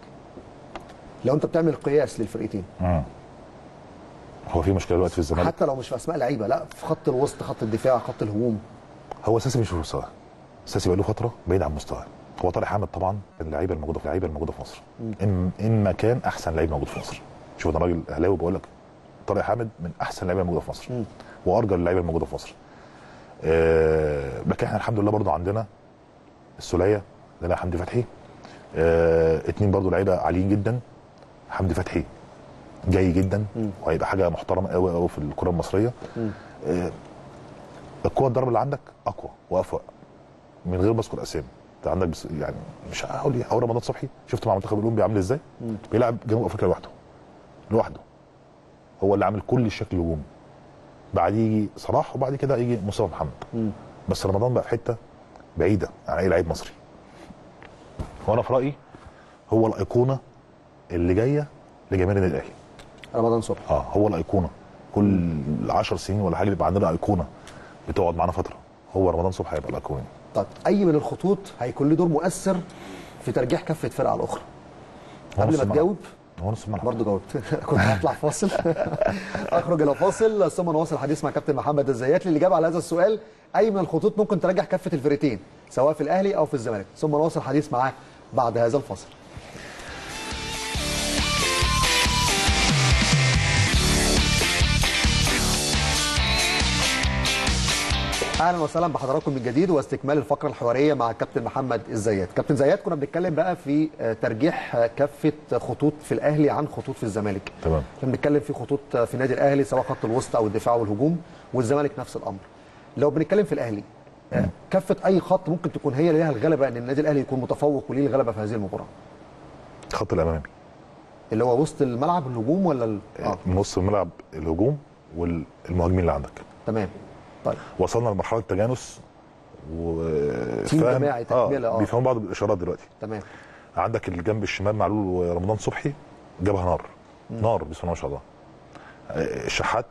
لو أنت بتعمل قياس للفرقتين. هو في مشكلة دلوقتي في الزمالك؟ حتى لو مش في أسماء لعيبه لا في خط الوسط خط الدفاع خط الهجوم. هو اساسي مش في مستواه. اساسي بقى له فترة بعيد عن مستواه. هو طارق حامد طبعا من اللعيبه الموجوده في اللعيبه الموجوده في مصر. إن إن ما كان أحسن لعيب موجود في مصر. شوف أنا راجل أهلاوي بقول لك. طارق حامد من أحسن اللعيبه الموجوده في مصر. وأرجل اللعيبه الموجوده في مصر. آه لكن إحنا الحمد لله برضو عندنا السولية عندنا حمدي فتحي. آه اتنين برضو لعيبة عاليين جدا. حمدي فتحي. جاي جدا وهيبقى حاجة محترمة قوي قوي في الكرة المصرية. آه القوه الضرب اللي عندك أقوى وأفوق من غير ما أذكر أسامي. أنت عندك بس يعني مش هقول إيه أول رمضان صبحي شفت مع منتخب الأولمبي عامل إزاي؟ بيلعب جنوب أفريقيا لوحده. لوحده. هو اللي عامل كل الشكل الهجومي بعد يجي صلاح وبعد كده يجي مصطفى محمد. بس رمضان بقى في حتة بعيدة عن أي لعيب مصري. وأنا في رأيي هو الأيقونة اللي جاية لجماهير النادي الأهلي. رمضان صبحي. آه هو الأيقونة. كل 10 سنين ولا حاجة بيبقى عندنا أيقونة بتقعد معانا فترة. هو رمضان صبحي هيبقى الأيقونة. طب أي من الخطوط هيكون له دور مؤثر في ترجيح كفة فرقة على الأخرى. قبل ما. تجاوب. هو نص الملعب. برضه جاوبت. *laughs* كنت هطلع فاصل. *laughs* أخرج إلى فاصل. ثم نواصل الحديث مع كابتن محمد الزياتلي اللي جاب على هذا السؤال أي من الخطوط ممكن ترجح كفة الفرقتين سواء في الأهلي أو في الزمالك؟ ثم نواصل الحديث معاه بعد هذا الفاصل. أهلا وسهلا بحضراتكم من جديد واستكمال الفقرة الحوارية مع الكابتن محمد الزيات. كابتن زيات كنا بنتكلم بقى في آه، ترجيح آه، كافة خطوط في الأهلي عن خطوط في الزمالك. تمام. كنا بنتكلم في خطوط آه، في النادي الأهلي سواء خط الوسط أو الدفاع والهجوم والزمالك نفس الأمر. لو بنتكلم في الأهلي آه، كافة أي خط ممكن تكون هي اللي ليها الغلبة إن النادي الأهلي يكون متفوق وليه الغلبة في هذه المباراة؟ الخط الأمامي. اللي هو وسط الملعب الهجوم ولا ال... آه نص الملعب الهجوم والمهاجمين اللي عندك. تمام. طيب. وصلنا لمرحلة تجانس وفاهم. تكملة، آه. بيفهموا بعض بالاشارات دلوقتي. تمام. عندك الجنب الشمال معلول ورمضان صبحي جابها نار. نار بسم الله ما شاء الله. آه، الشحات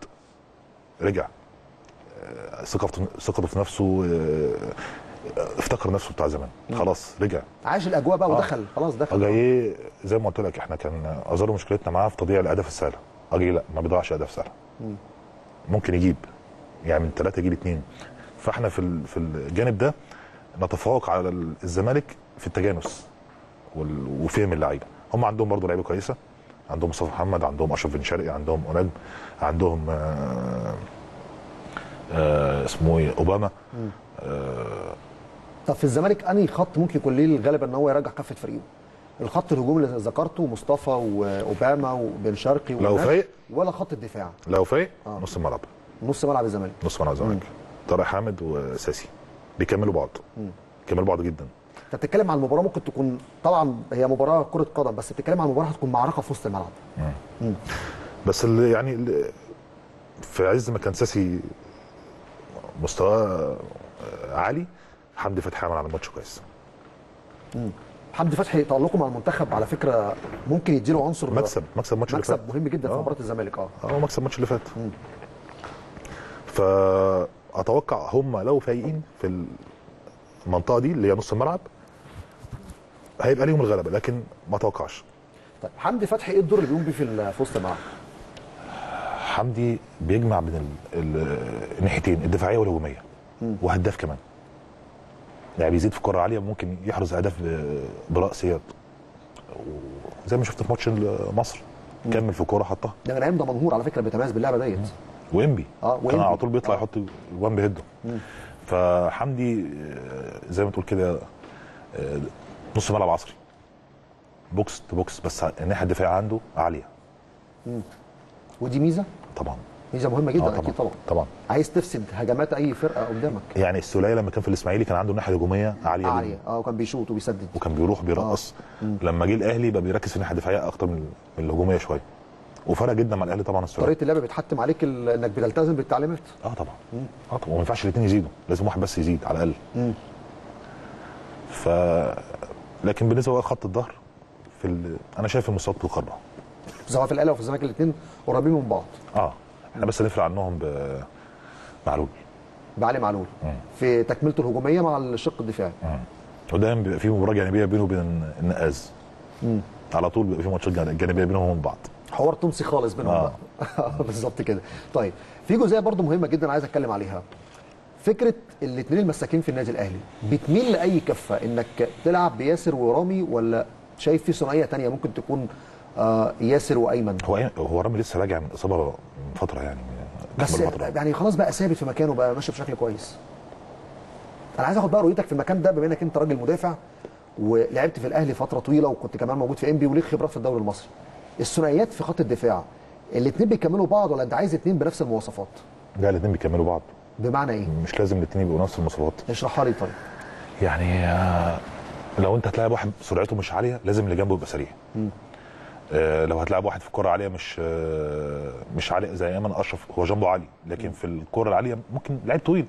رجع. آه، ثقته ثقته في نفسه آه، افتكر نفسه بتاع زمان. خلاص رجع. عاش الأجواء بقى ودخل. خلاص دخل. اجاييه زي ما قلت لك إحنا كان ازار مشكلتنا معاه في تضييع الأهداف السهلة. اجاييه لا ما بيضيعش أهداف سهلة. ممكن يجيب. يعني من ثلاثة يجيب اثنين فاحنا في في الجانب ده نتفوق على ال- الزمالك في التجانس وفهم اللعيبة. هم عندهم برضه لعيبة كويسة. عندهم مصطفى محمد عندهم أشرف بن شرقي عندهم أوناج عندهم آه آه اسمه إيه أوباما. آه طب في الزمالك أنهي خط ممكن يكون ليه الغالب إن هو يرجع كفة فريقه؟ الخط الهجوم اللي ذكرته مصطفى وأوباما وبن شرقي لو فايق؟ ولا خط الدفاع؟ لو فايق آه. نص الملعب. نص ملعب الزمالك. نص ملعب الزمالك. طارق حامد وساسي. بيكملوا بعض. بيكملوا بعض جدا. انت بتتكلم عن المباراة ممكن تكون طبعا هي مباراة كرة قدم بس بتتكلم عن مباراة هتكون معركة في وسط الملعب. بس اللي يعني اللي في عز ما كان ساسي مستواه عالي حمدي فتحي عمل على الماتش كويس حمدي فتحي تألقه مع المنتخب على فكرة ممكن يديله عنصر مكسب مكسب فات. مكسب مهم جدا في آه. مباراة الزمالك. آه. آه مكسب الماتش اللي فات. فأتوقع هم لو فايقين في المنطقة دي اللي هي نص الملعب هيبقى ليهم الغلبة لكن ما اتوقعش طيب حمدي فتحي إيه الدور اللي بيقوم بيه في وسط الملعب؟ حمدي بيجمع بين ال- ال- الناحيتين الدفاعية والهجومية وهداف كمان. يعني بيزيد في كره عالية ممكن يحرز أهداف براسيات زي ما شفت في ماتش مصر كمل في كوره حطها. ده غنيم ده منهور على فكرة بيتميز باللعبة ديت. ويمبي. آه، كان وإنبي. على طول بيطلع آه. يحط الوان بيهده فحمدي آه، زي ما تقول كده آه، نص ملعب عصري. بوكس تو بوكس بس الناحية الدفاعية عنده عالية. ودي ميزة؟ طبعا. ميزة مهمة جدا آه، أكيد طبعا. طبعا. عايز تفسد هجمات أي فرقة قدامك. يعني السوليه لما كان في الإسماعيلي كان عنده الناحيه الهجوميه عالية عالية. آه وكان بيشوط وبيسدد. وكان بيروح بيرقص لما جه الأهلي بقى بيركز في الناحية الدفاعية أكتر من الهجومية شوية. وفرق جدا مع الأهلي طبعا السوليه طريقة اللعب بتحتم عليك إنك بتلتزم بالتعليمات؟ آه طبعا. آه طبعا. وما ينفعش الاثنين يزيدوا. لازم واحد بس يزيد على الأقل. ف لكن بالنسبة بقى لخط الظهر في ال... أنا شايف المستوى متقاربه سواء في الأهلي وفي الزمالك الاثنين قريبين من بعض. آه. إحنا بس نفرق عنهم ب معلول. بعلي معلول. في تكملته الهجومية مع الشق الدفاعي. ودايما بيبقى في مباراه جانبية بينه وبين النقاز. على طول بيبقى في ماتشات جان- جانبية بينهم وبين بعض. حوار تونسي خالص بينهم. آه. *laughs* بالظبط كده. طيب في جزئية برضو مهمة جدا عايز أتكلم عليها. فكرة الاثنين المساكين في النادي الأهلي بتميل لأي كفة؟ إنك تلعب بياسر ورامي ولا شايف في ثنائيه تانية ممكن تكون آه ياسر وأيمن؟ هو هو رامي لسه راجع من إصابة من فترة يعني بس فترة. يعني خلاص بقى ثابت في مكانه بقى ماشي بشكل كويس. أنا عايز أخد بقى رؤيتك في المكان ده بما إنك أنت راجل مدافع ولعبت في الأهلي فترة طويلة وكنت كمان موجود في إنبي وليك خبرات في الدوري المصري. الثنائيات في خط الدفاع. الاثنين بيكملوا بعض ولا أنت عايز اثنين بنفس المواصفات؟ لا الاثنين بيكملوا بعض. بمعنى إيه؟ مش لازم الاثنين يبقوا نفس المواصفات. اشرحها لي طيب. يعني آه، لو أنت هتلاعب واحد سرعته مش عالية لازم اللي جنبه يبقى سريع. آه، لو هتلاعب واحد في كرة عاليه مش آه، مش عالي زي أيمن أشرف هو جنبه عالي. لكن في الكرة العالية ممكن لعيب طويل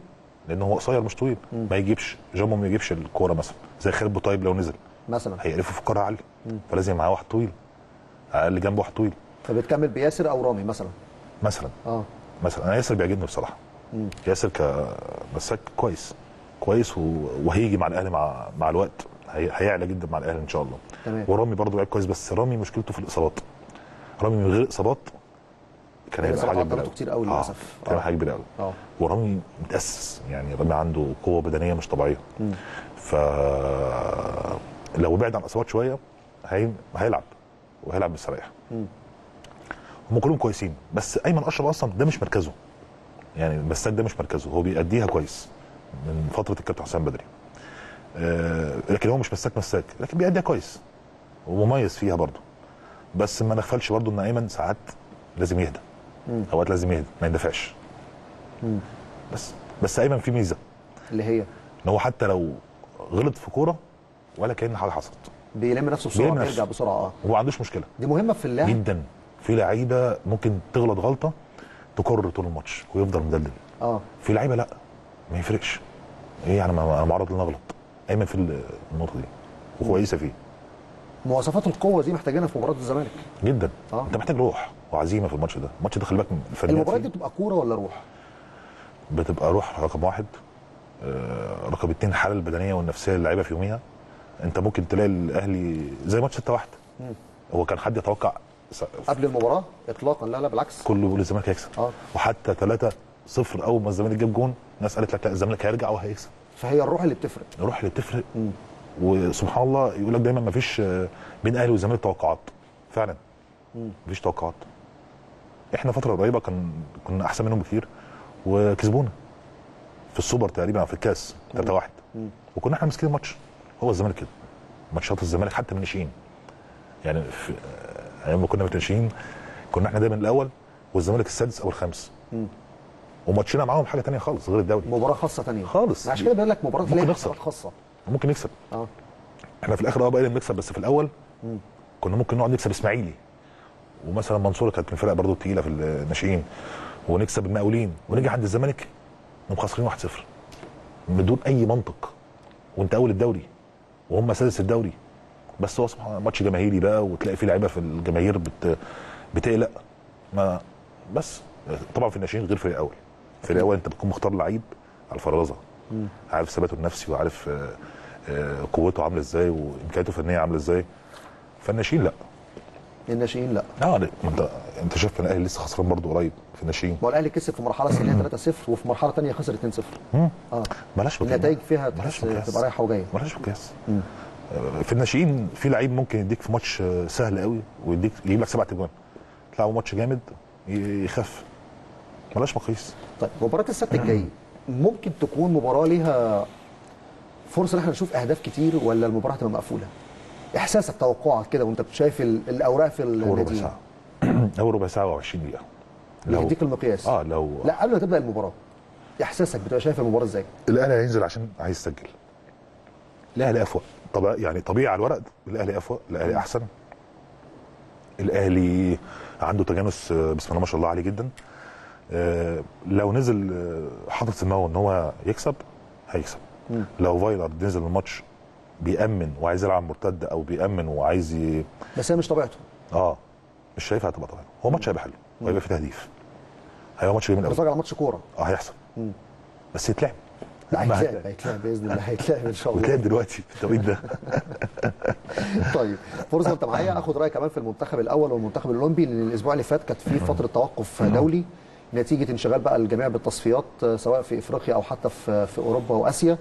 لأن هو قصير مش طويل. ما يجيبش جنبه ما يجيبش الكوره مثلا. زي خالد بوطيب لو نزل. مثلا. هيقرفه في الكرة عالية. فلازم معاه واحد طويل. أقل جنبه واحد طويل فبتكمل بياسر أو رامي مثلا؟ مثلا. آه. مثلا. أنا ياسر بيعجبني بصراحة. ياسر كمساك كويس. كويس و- وهيجي مع الأهلي مع مع الوقت. هي- هيعلى جدا مع الأهلي إن شاء الله. تمام. ورامي برضه لعيب كويس. بس رامي مشكلته في الإصابات. رامي من غير إصابات كان هيبقى حاجة كبيرة كتير قوي آه، للأسف. كان. حاجة كبيرة قوي آه. ورامي متأسس. يعني رامي عنده قوة بدنية مش طبيعية. ف لو بعد عن الإصابات شوية هي... هيلعب. وهيلعب مستريح هم كلهم كويسين بس أيمن أشرف أصلا ده مش مركزه. يعني المساك ده مش مركزه هو بيأديها كويس من فترة الكابتن حسام بدري. آه، لكن هو مش مساك مساك لكن بيأديها كويس ومميز فيها برضه. بس ما نغفلش برضه إن أيمن ساعات لازم يهدى. أوقات لازم يهدى ما يندفعش. بس بس أيمن في ميزة. اللي هي؟ إن هو حتى لو غلط في كورة ولا كأن حاجة حصلت. بيلم نفسه بسرعة. بيرجع بسرعة. آه هو ما عندوش مشكلة. دي مهمة في اللعب. جدا. في لعيبة ممكن تغلط غلطة تكر طول الماتش ويفضل مدلل آه. في لعيبة لا ما يفرقش. إيه يعني أنا معرض إن أغلط. أيمن في النقطة دي. وكويسة فيه. مواصفات القوة دي محتاجينها في مباراة الزمالك. جدا. آه. أنت محتاج روح وعزيمة في الماتش ده. الماتش ده خلي بالك الفنيات المباراة دي بتبقى كورة ولا روح؟ بتبقى روح رقم واحد. آه، رقم اتنين الحاله البدنية والنفسية للعيبة في يوميها. انت ممكن تلاقي الاهلي زي ماتش 6 1 هو كان حد يتوقع قبل المباراة اطلاقا؟ لا لا بالعكس. كله بيقول الزمالك هيكسب. آه. وحتى 3 0 أول ما الزمالك جاب جون ناس قالت لك لا الزمالك هيرجع وهيكسب فهي الروح اللي بتفرق. الروح اللي بتفرق. وسبحان الله يقول لك دايما ما فيش آه، بين الاهلي والزمالك توقعات. فعلا. مفيش توقعات. إحنا فترة قريبة كان كنا أحسن منهم بكتير وكسبونا. في السوبر تقريبا في الكاس 3 1 وكنا إحنا ماسكين الماتش. هو الزمالك كده. ماتشات الزمالك حتى من الناشئين يعني في أيام ما كنا متناشئين كنا إحنا دايما الأول والزمالك السادس أو الخامس. وماتشنا معاهم حاجة تانية خالص غير الدوري. مباراة خاصة ثانية خالص. عشان كده بقول لك مباراة ممكن نخسر. خاصة. ممكن نكسب آه. إحنا في الآخر آه بقينا بنكسب بس في الأول كنا ممكن نقعد نكسب إسماعيلي. ومثلا منصوره كانت من الفرق برضو التقيله في الناشئين. ونكسب المقاولين. ونيجي عند الزمالك نقوم خاسرين 1-0 بدون أي منطق. وانت أول الدوري. وهم سادس الدوري. بس هو سبحان الله ماتش جماهيري بقى وتلاقي فيه لعيبة في الجماهير بت... بتقلق. ما بس طبعا في الناشئين غير في الأول في الأول أنت بتكون مختار لعيب على الفرازة. عارف ثباته النفسي وعارف آه، آه، قوته عاملة إزاي وإمكانياته الفنية عاملة إزاي. فالناشئين لأ. الناشئين لا. آه انت انت شايف إن الأهلي لسه خسران برضه قريب في الناشئين؟ ما هو الأهلي كسب في مرحلة سنيه 3-0 وفي مرحلة ثانية خسر 2-0 آه. بلاش بقى. النتائج فيها. تبقى رايحة وجاية. بلاش آه، في الناشئين في لعيب ممكن يديك في ماتش سهل قوي ويديك يجيب لك سبع تجوان. تلعبوا ماتش جامد يخف. بلاش مقياس طيب مباراة السبت الجاي ممكن تكون مباراة ليها فرصة إن إحنا نشوف أهداف كتير ولا المباراة هتبقى مقفولة؟ احساسك توقعك كده وأنت شايف ال- الأوراق في اول ربع ساعة. اول ربع ساعة و20 دقيقة. لو يديك المقياس. آه لو لا قبل ما تبدأ المباراة إحساسك بتبقى شايف المباراة إزاي؟ الأهلي هينزل عشان عايز يسجل الأهلي افوق طبعا يعني طبيعي على الورق الأهلي افوق الأهلي أحسن. الأهلي عنده تجانس بسم الله ما شاء الله عليه جدا. آه، لو نزل آه، حاطط في دماغه إن هو يكسب هيكسب. لو فايلر نزل الماتش بيأمن وعايز يلعب مرتد أو بيأمن وعايز ي... بس هي مش طبيعته. آه مش شايفها هتبقى طبيعي هو ماتش هيبقى حلو وهيبقى فيه تهديف. هيبقى ماتش جميل قوي بتفرج على ماتش كورة. آه هيحصل. بس يتلعب. لا هيتلعب هيتلعب بإذن الله هيتلعب إن شاء الله. ويتلعب دلوقتي. في التوقيت ده؟ *laughs* طيب فرصة انت معايا آخد رايك كمان في المنتخب الأول والمنتخب الأولمبي لأن الأسبوع اللي فات كانت في فترة توقف دولي. نتيجة انشغال بقى الجميع بالتصفيات آه، سواء في إفريقيا أو حتى في في أوروبا وآسيا.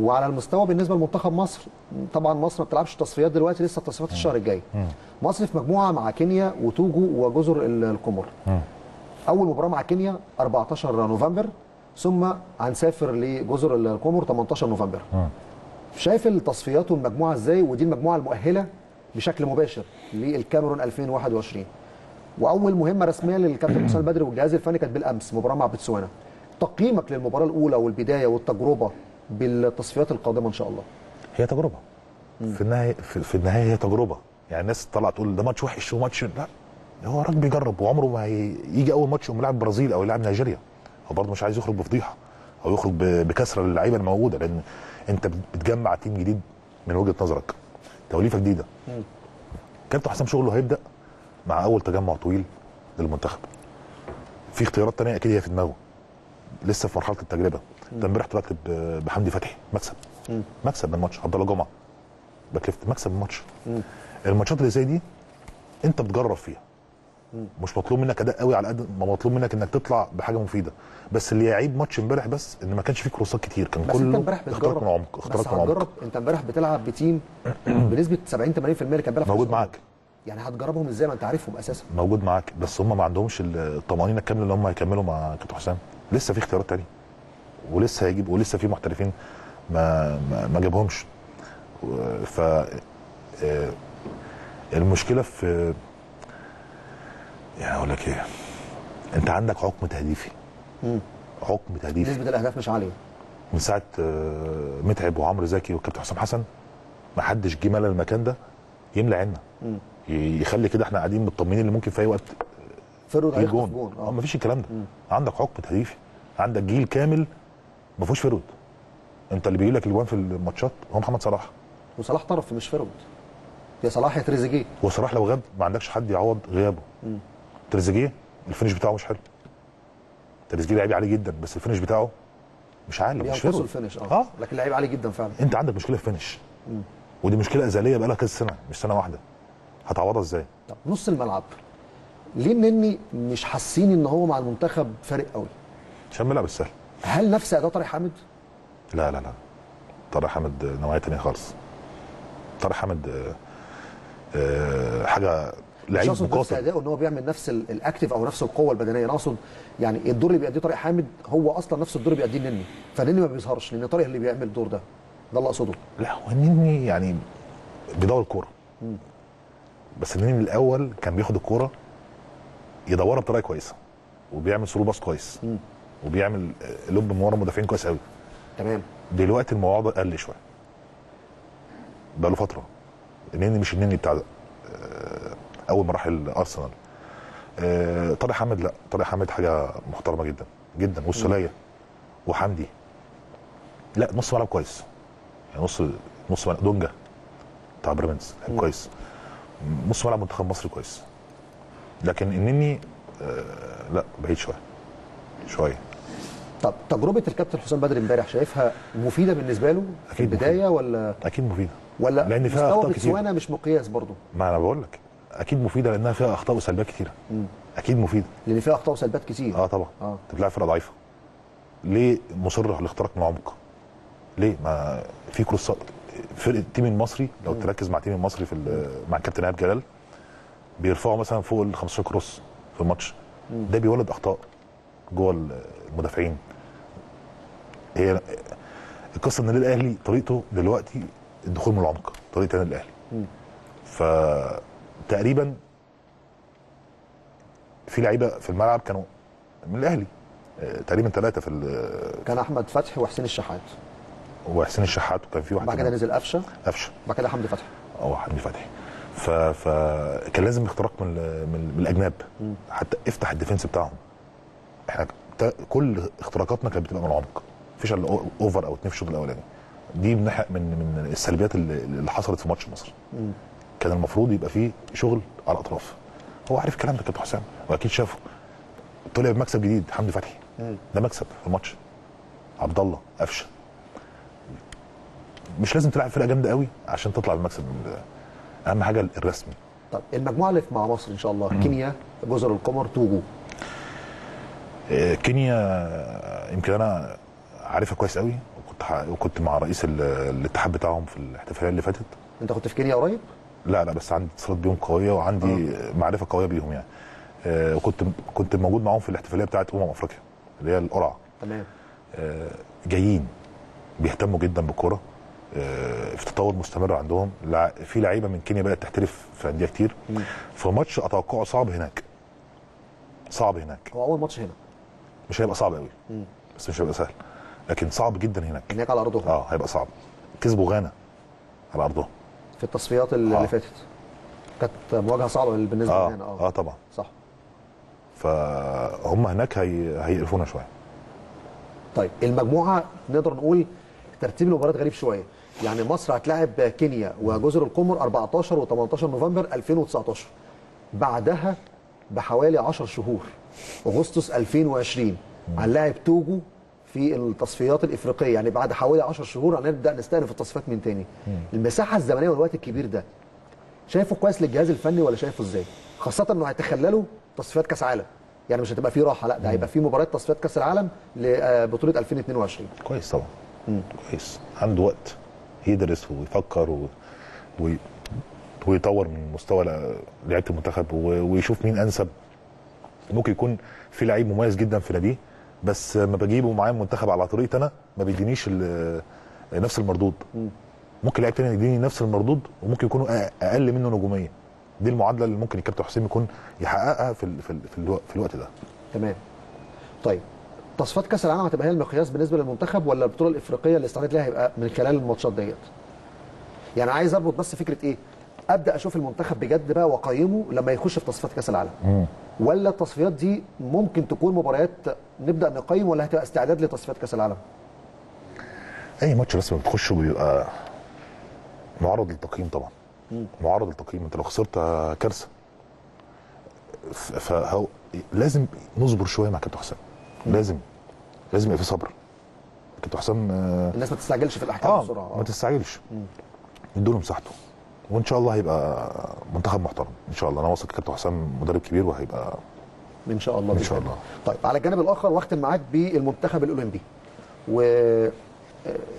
وعلى المستوى بالنسبة لمنتخب مصر طبعا مصر ما بتلعبش تصفيات دلوقتي لسه التصفيات الشهر الجاي. مصر في مجموعة مع كينيا وتوجو وجزر ال- القمر. أول مباراة مع كينيا 14 نوفمبر ثم هنسافر لجزر القمر 18 نوفمبر. شايف التصفيات والمجموعة إزاي؟ ودي المجموعة المؤهلة بشكل مباشر للكاميرون 2021 وأول مهمة رسمية للكابتن حسام البدري والجهاز الفني كانت بالأمس مباراة مع بتسوانا. تقييمك للمباراة الأولى والبداية والتجربة بالتصفيات القادمة إن شاء الله. هي تجربة. في النهايه في, النهاية هي تجربة. يعني الناس طلعت تقول ده ماتش وحش وماتش لا. هو راجل بيجرب وعمره ما يجي أول ماتش يقوم يلعب البرازيل أو يلعب نيجيريا. هو برضه مش عايز يخرج بفضيحة أو يخرج ب- بكسرة للعيبة الموجودة لأن أنت بت- بتجمع تيم جديد من وجهة نظرك. توليفة جديدة. كابتن حسام شغله هيبدأ مع أول تجمع طويل للمنتخب. في اختيارات تانية أكيد هي في دماغه. لسه في مرحلة التجربة. ده امبارح بكتب بحمدي فتحي. مكسب. مكسب من الماتش. عبد الله جمعة. back left. مكسب من الماتش. الماتشات اللي زي دي انت بتجرب فيها. مش مطلوب منك أداء قوي على قد ما مطلوب منك إنك تطلع بحاجة مفيدة. بس اللي يعيب ماتش امبارح بس إن ما كانش فيه كروسات كتير. كان كله اختراق من عمق اختراق من عمق هتجرب. أنت امبارح بتلعب ب team *clears throat* بنسبة 70 80% اللي كان بيلعب موجود. معاك. يعني هتجربهم إزاي؟ ما أنت عارفهم أساسا. موجود معاك. بس هم ما عندهمش الطمأنينة الكاملة اللي هم هيكملوا مع كابتن حسام. لسه في اختيارات تانية ولسه هيجيب ولسه في محترفين ما ما, ما جابهمش. ف آه، المشكلة في يعني أقول لك إيه انت عندك حكم تهديفي. حكم تهديفي. نسبة الأهداف مش عالية. من ساعة آه، متعب وعمرو زكي والكابتن حسام حسن ما حدش جه ملى المكان ده يملى عنا يخلي كده إحنا قاعدين مطمنين اللي ممكن في أي وقت forward في هيخطف جون آه مفيش الكلام ده. عندك حكم تهديفي. عندك جيل كامل ما فيهوش forward انت اللي بيجيب لك الاجوان في الماتشات هو محمد صلاح. وصلاح طرف مش forward يا صلاح يا تريزيجيه. وصلاح لو غاب ما عندكش حد يعوض غيابه. تريزيجيه ال finish بتاعه مش حلو. تريزيجيه لعيب عالي جدا بس ال finish بتاعه مش عالي مش forward ال finish آه, آه. لكن لعيب عالي جدا فعلا. انت عندك مشكلة في ال finish ودي مشكلة أزلية بقى لها كذا سنة مش سنة واحدة. هتعوضها إزاي؟ طب نص الملعب. ليه النني مش حاسين إن هو مع المنتخب فارق قوي؟ عشان بيلعب السهل. هل نفس اداء طارق حامد؟ لا لا لا. طارق حامد نوعية تانية خالص. طارق حامد آه، آه، حاجة مش لعيب مقاتل اداؤه إن هو بيعمل نفس ال- ال active أو نفس القوة البدنية. أنا اقصد يعني الدور اللي بيأديه طارق حامد هو أصلا نفس الدور اللي بيأديه نني. فنني ما بيظهرش لأن طارق اللي بيعمل الدور ده. ده اللي أقصده. لا هو النني يعني بيدور الكورة. بس النني من الأول كان بياخد الكورة يدورها بطريقة كويسة وبيعمل ثرو باص كويس. وبيعمل لب من ورا مدافعين كويس قوي. تمام. دلوقتي الموضوع ده قل شوية. بقى له فترة. النني مش النني بتاع آه، أول ما راح الأرسنال. آه، طارق حامد لا. طارق حامد حاجة محترمة جدا. جدا. والسولية. وحمدي. لا نص ملعب كويس. يعني نص نص ملعب. دونجا. بتاع بيراميدز. كويس. نص ملعب منتخب مصر كويس. لكن النني آه، لا بعيد شوية. شوية. طب تجربة الكابتن حسام بدري امبارح شايفها مفيدة بالنسبة له في البداية ولا أكيد مفيدة. ولا لأن فيها أخطاء كتير. مش مقياس برضه؟ ما أنا بقول لك. أكيد مفيدة لأنها فيها أخطاء وسلبيات كتيرة. أكيد مفيدة. لأن فيها أخطاء وسلبيات كتير. آه طبعا. آه. انت بتلعب فرقة ضعيفة. ليه مصر على الاختراق من العمق ليه؟ ما في كروسات فرقة ال team المصري لو تركز مع ال team المصري في مع الكابتن إيهاب جلال بيرفعوا مثلا فوق ال 15 cross في الماتش. ده بيولد أخطاء. جوه المدافعين. هي القصة إن النادي الأهلي طريقته دلوقتي الدخول من العمق طريقة النادي الأهلي. فتقريبا في لعيبة في الملعب كانوا من الأهلي. آه، تقريبا ثلاثة في كان أحمد فتحي وحسين الشحات. وحسين الشحات وكان في واحد بعد كده. نزل قفشة. قفشة. بعد كده حمدي فتحي. أو حمدي فتحي. ف... فكان لازم اختراق من من, من الأجناب. حتى افتح الديفنس بتاعهم. إحنا كل اختراقاتنا كانت بتبقى من العمق مفيش إلا اوفر أو اتنين في الشوط الأولاني. دي من من من السلبيات اللي, حصلت في ماتش مصر. كان المفروض يبقى فيه شغل على الأطراف. هو عارف الكلام ده كابتن حسام. واكيد شافه. طلع بمكسب جديد حمدي فتحي. ده مكسب في الماتش. عبد الله قفشه. مش لازم تلعب فرقة جامدة قوي عشان تطلع بالمكسب أهم حاجة الرسمي طب المجموعة اللي مع مصر إن شاء الله كينيا جزر القمر توجو. كينيا آه، يمكن أنا عارفها كويس قوي وكنت وكنت مع رئيس ال- الاتحاد بتاعهم في الاحتفالية اللي فاتت. أنت كنت في كينيا قريب؟ لا لا بس عندي اتصالات بيهم قوية وعندي معرفة قوية بيهم يعني. آه، وكنت كنت موجود معاهم في الاحتفالية بتاعت أمم أفريقيا اللي هي القرعة. تمام. آه، جايين بيهتموا جدا بالكورة. آه، في تطور مستمر عندهم. في لعيبة من كينيا بقت تحترف في أندية كتير. في ماتش أتوقعه صعب هناك. صعب هناك. هو أول ماتش هنا؟ مش هيبقى صعب قوي بس مش هيبقى سهل. لكن صعب جدا هناك. هناك على أرضهم. آه هيبقى صعب. كسبوا غانا على أرضهم. في التصفيات اللي, آه. اللي فاتت. كانت مواجهة صعبة بالنسبة آه لنا آه. طبعا. صح. فهم هناك هي... هيقرفونا شوية. طيب المجموعة نقدر نقول ترتيب المباريات غريب شوية. يعني مصر هتلاعب كينيا وجزر القمر 14 و18 نوفمبر 2019 بعدها بحوالي 10 شهور. أغسطس 2020 هنلاعب توجو في التصفيات الإفريقية. يعني بعد حوالي 10 شهور هنبدأ نستأنف التصفيات من تاني. المساحة الزمنية والوقت الكبير ده شايفه كويس للجهاز الفني ولا شايفه إزاي؟ خاصة إنه هيتخللوا تصفيات كأس عالم. يعني مش هتبقى في راحة لا ده هيبقى في مباريات تصفيات كأس العالم لبطولة 2022 كويس طبعا. كويس. عنده وقت يدرس ويفكر و... و... ويطور من مستوى لعيبة المنتخب و... ويشوف مين أنسب ممكن يكون في لعيب مميز جدا في ناديه بس لما بجيبه معايا المنتخب على طريقتي أنا ما بيدينيش نفس المردود. ممكن لعيب تاني يديني نفس المردود وممكن يكونوا أقل منه نجومية. دي المعادلة اللي ممكن الكابتن حسين يكون يحققها في ال- في, ال- في, الوقت, في الوقت ده. تمام. طيب تصفيات كأس العالم هتبقى هي المقياس بالنسبة للمنتخب ولا البطولة الإفريقية اللي استعدت ليها هيبقى من خلال الماتشات ديت؟ يعني عايز أربط بس فكرة إيه؟ أبدأ أشوف المنتخب بجد بقى وأقيمه لما يخش في تصفيات كأس العالم. ولا التصفيات دي ممكن تكون مباريات نبدأ نقيم ولا هتبقى استعداد لتصفيات كأس العالم؟ أي ماتش رسمي بتخشه بيبقى معرض للتقييم طبعا. معرض للتقييم. أنت لو خسرت آه، كارثه فهو لازم نصبر شوية مع كابتن حسام. لازم. لازم يبقى في صبر. كابتن حسام آه، الناس ما تستعجلش في الأحكام آه بسرعة. ما تستعجلش. ادوا له مساحته. وإن شاء الله هيبقى منتخب محترم. إن شاء الله. أنا واثق كابتن حسام مدرب كبير وهيبقى إن شاء الله. بإذن شاء الله. طيب على الجانب الآخر واختم معاك بالمنتخب الأولمبي. و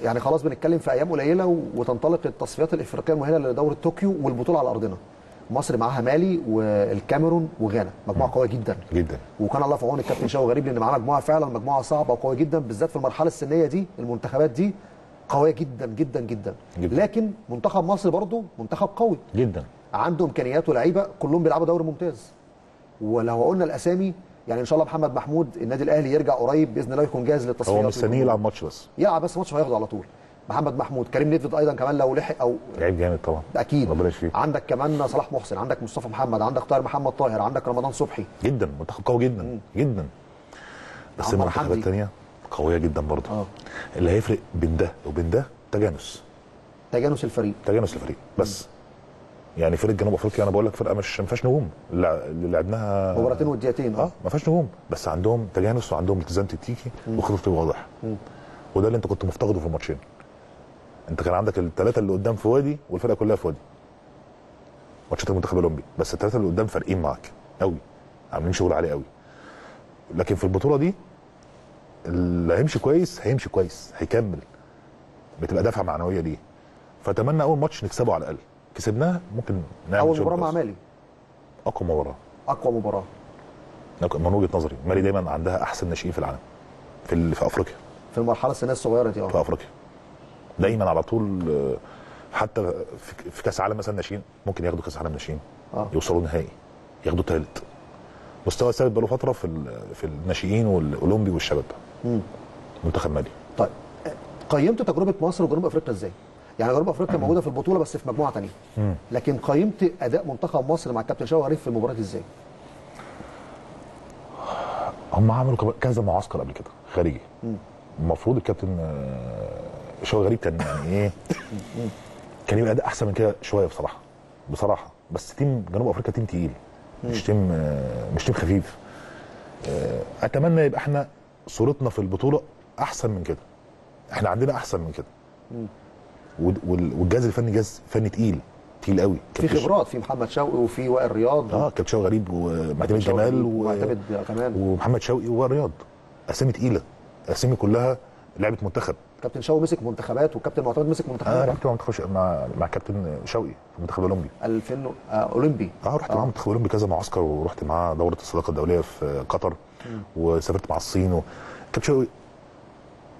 يعني خلاص بنتكلم في أيام قليلة وتنطلق التصفيات الإفريقية المؤهله لدوره طوكيو والبطولة على أرضنا. مصر معاها مالي والكاميرون وغانا. مجموعة قوية جدا. جدا. وكان الله في عون الكابتن شوقي غريب لأن معاه مجموعة فعلا مجموعة صعبة وقوية جدا بالذات في المرحلة السنية دي المنتخبات دي. قوية جدا جدا جدا, جداً. لكن منتخب مصر برضه منتخب قوي. جدا. عنده امكانيات ولاعيبه كلهم بيلعبوا دوري ممتاز. ولو قلنا الأسامي يعني إن شاء الله محمد محمود النادي الأهلي يرجع قريب بإذن الله يكون جاهز للتصفيات. هو مستنيه يلعب ماتش بس. يلعب بس ماتش هياخده على طول. محمد محمود كريم نيدفيد أيضا كمان لو لحق أو لعيب جامد طبعا. أكيد. ربنا يشفيه. عندك كمان صلاح محسن عندك مصطفى محمد عندك طاهر محمد طاهر عندك رمضان صبحي. جدا. منتخب قوي جدا. جدا. بس المنتخبات. الثانية قوية جدا برضه. آه. اللي هيفرق بين ده وبين ده تجانس. تجانس الفريق. تجانس الفريق بس. يعني فرقه جنوب أفريقيا أنا بقول لك فرقة مش ما فيهاش نجوم. اللي لعبناها مباراتين وديتين آه. ما فيهاش نجوم. بس عندهم تجانس وعندهم التزام تكتيكي وخطط واضح وده اللي انت كنت مفتقده في الماتشين. انت كان عندك الثلاثه اللي قدام في وادي والفرقة كلها في وادي. ماتشات المنتخب الأولمبي. بس الثلاثه اللي قدام فارقين معاك قوي عاملين شغل عالي قوي لكن في البطولة دي اللي هيمشي كويس هيمشي كويس هيكمل. بتبقى دفعة معنوية ليه. فأتمنى أول ماتش نكسبه على الأقل. كسبناه ممكن نعمل أول مباراة مع. مالي. أقوى مباراة. أقوى مباراة. من وجهة نظري مالي دايما عندها أحسن ناشئين في العالم. في في أفريقيا. في المرحلة السنيه الصغيرة دي في آه أفريقيا. دايما على طول آه، حتى في- في كأس عالم مثلا ناشئين ممكن ياخدوا كأس عالم ناشئين. آه. يوصلوا نهائي. ياخدوا ثالث مستوى ثابت بقاله فترة في في الناشئين والأولمبي والشباب. منتخب مالي. طيب قيمت تجربة مصر وجنوب أفريقيا إزاي؟ يعني جنوب أفريقيا موجودة في البطولة بس في مجموعة ثانية لكن قيمت أداء منتخب مصر مع الكابتن شوقي غريب في المباراة إزاي؟ هم عملوا كذا معسكر قبل كده خارجي. المفروض الكابتن آه، شوقي غريب كان يعني إيه؟ كان يبقى أداء أحسن من كده شوية بصراحة. بصراحة. بس team جنوب أفريقيا team تقيل. مش team آه، مش team خفيف. آه، أتمنى يبقى إحنا صورتنا في البطولة أحسن من كده. إحنا عندنا أحسن من كده. وال- وال- والجهاز الفني جهاز فني تقيل تقيل قوي. في خبرات في محمد شوقي وفي وائل رياض. آه كابتن شوقي غريب ومعتمد جمال. ومعتمد كمان. ومحمد شوقي ورياض أسامي تقيلة. أسامي كلها لعبة منتخب. كابتن شوقي مسك منتخبات والكابتن معتمد مسك أنا منتخبات رحت مع منتخب مع مع كابتن شوقي في المنتخب الأولمبي 2000 آه أولمبي آه رحت معاه المنتخب الاولمبي كذا معسكر ورحت معاه دورة الصداقة الدولية في قطر وسافرت مع الصين و... كابتن شوقي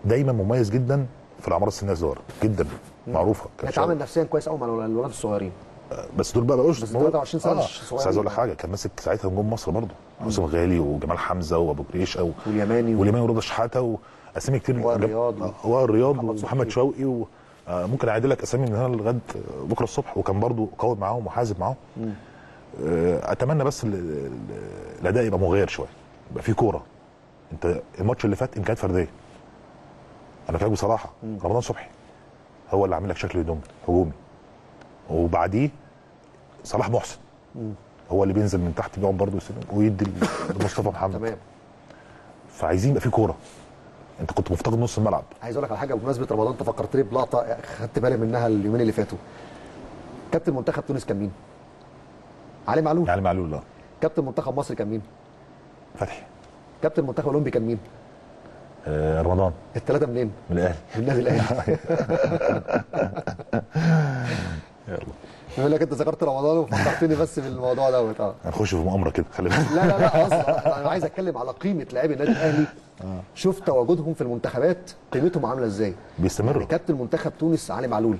دايما مميز جدا في الأعمار السنيه الصغيره جدا معروفة اتعامل. نفسيا كويس قوي مع الولاد الصغيرين بس دول بقى بقوش بس 23 سنة مش بس صغيرين. عايز أقول لك حاجة كان ماسك ساعتها نجوم مصر برضه حسام غالي وجمال حمزة وأبو جريشه. واليماني. واليماني ورضا شحاتة واسامي كتير وائل جاب- رياض و- آه، وائل رياض محمد ومحمد. شوقي و... آه، ممكن اعيد لك أسامي من هنا لغاية بكرة الصبح وكان برضو قاوم معاهم وحازم معاهم. آه، أتمنى بس ال- ال- الأداء يبقى مغاير شوية يبقى في كورة. أنت الماتش اللي فات امكانيات فردية. أنا بكلمك بصراحة رمضان صبحي هو اللي عامل لك شكل هجومي هجومي. وبعديه صلاح محسن. هو اللي بينزل من تحت بيقعد برضه ويدي لمصطفى محمد. تمام. فعايزين يبقى في كورة. انت كنت مفتقد نص الملعب. عايز أقول لك على حاجة بمناسبة رمضان انت فكرتني بلقطة خدت بالي منها اليومين اللي فاتوا. كابتن منتخب تونس كان مين؟ علي معلول. يعني معلول لا كابتن منتخب مصر كان مين؟ فتحي. كابتن منتخب الاولمبي كان مين؟ آه رمضان. الثلاثه منين؟ من الأهلي. من النادي الأهلي. *laughs* *laughs* يلا. بيقول لك أنت ذكرت رمضان وفكرتني بس بالموضوع دوت آه. هنخش في مؤامرة كده خلي بالك. لا لا لا *laughs* أصلا. أنا عايز أتكلم على قيمة لاعبي النادي الأهلي. شوف تواجدهم في المنتخبات قيمتهم عاملة إزاي. بيستمروا. يعني كابتن منتخب تونس علي معلول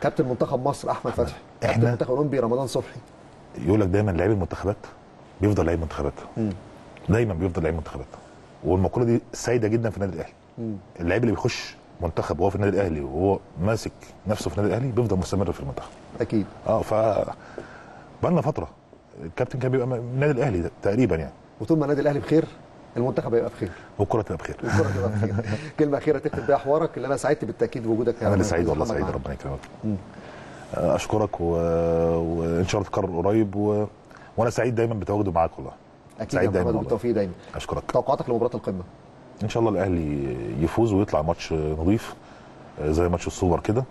كابتن منتخب مصر أحمد فتحي كابتن منتخب أولمبي رمضان صبحي. يقول لك دايما لعيب المنتخبات بيفضل لعيب منتخبات دايما بيفضل لعيب منتخبات والمقولة دي سائده جدا في النادي الأهلي. اللعيب اللي بيخش منتخب وهو في النادي الأهلي وهو ماسك نفسه في النادي الأهلي بيفضل مستمر في المنتخب. أكيد. آه ف بقالنا فترة الكابتن كان بيبقى من النادي الأهلي تقريبا يعني. وطول ما النادي الأهلي بخير المنتخب هيبقى بخير. والكرة تبقى بخير. والكرة تبقى بخير. *laughs* كلمة أخيرة تختم بيها حوارك اللي أنا سعدت بالتأكيد بوجودك أنا اللي. سعيد والله سعيد. ربنا يكرمك. آه، أشكرك و... وإن شاء الله تكرر قريب و... وأنا سعيد دايما بتواجدي معاك والله. أكيد سعيد دايما. بالتوفيق دايما. أشكرك. توقعاتك لمباراة القمة. إن شاء الله الأهلي يفوز ويطلع ماتش نظيف آه، زي ماتش السوبر كده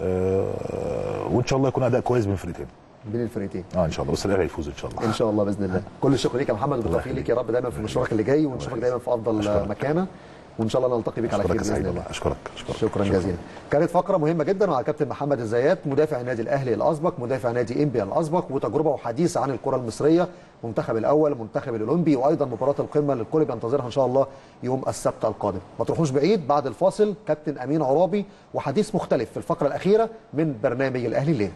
آه، وإن شاء الله يكون أداء كويس بين الفرقتين بين الفرقتين آه إن شاء الله بس الأهلي يفوز إن شاء الله. إن شاء الله بإذن الله. كل الشكر ليك يا محمد وبالتوفيق. ليك يا رب دايما في مشوارك اللي جاي ونشوفك دايما في أفضل. مكانة. وإن شاء الله نلتقي بك على خير بإذن الله. أشكرك أشكرك. شكرا جزيلا. كانت فقرة مهمة جدا مع الكابتن محمد الزيات مدافع النادي الأهلي الأسبق مدافع نادي انبيا الأسبق وتجربة وحديث عن الكرة المصرية. منتخب الأول منتخب الأولمبي وأيضا مباراة القمة اللي الكل بينتظرها إن شاء الله يوم السبت القادم. ما تروحوش بعيد بعد الفاصل كابتن أمين عرابي وحديث مختلف في الفقرة الأخيرة من برنامج الأهلي الليل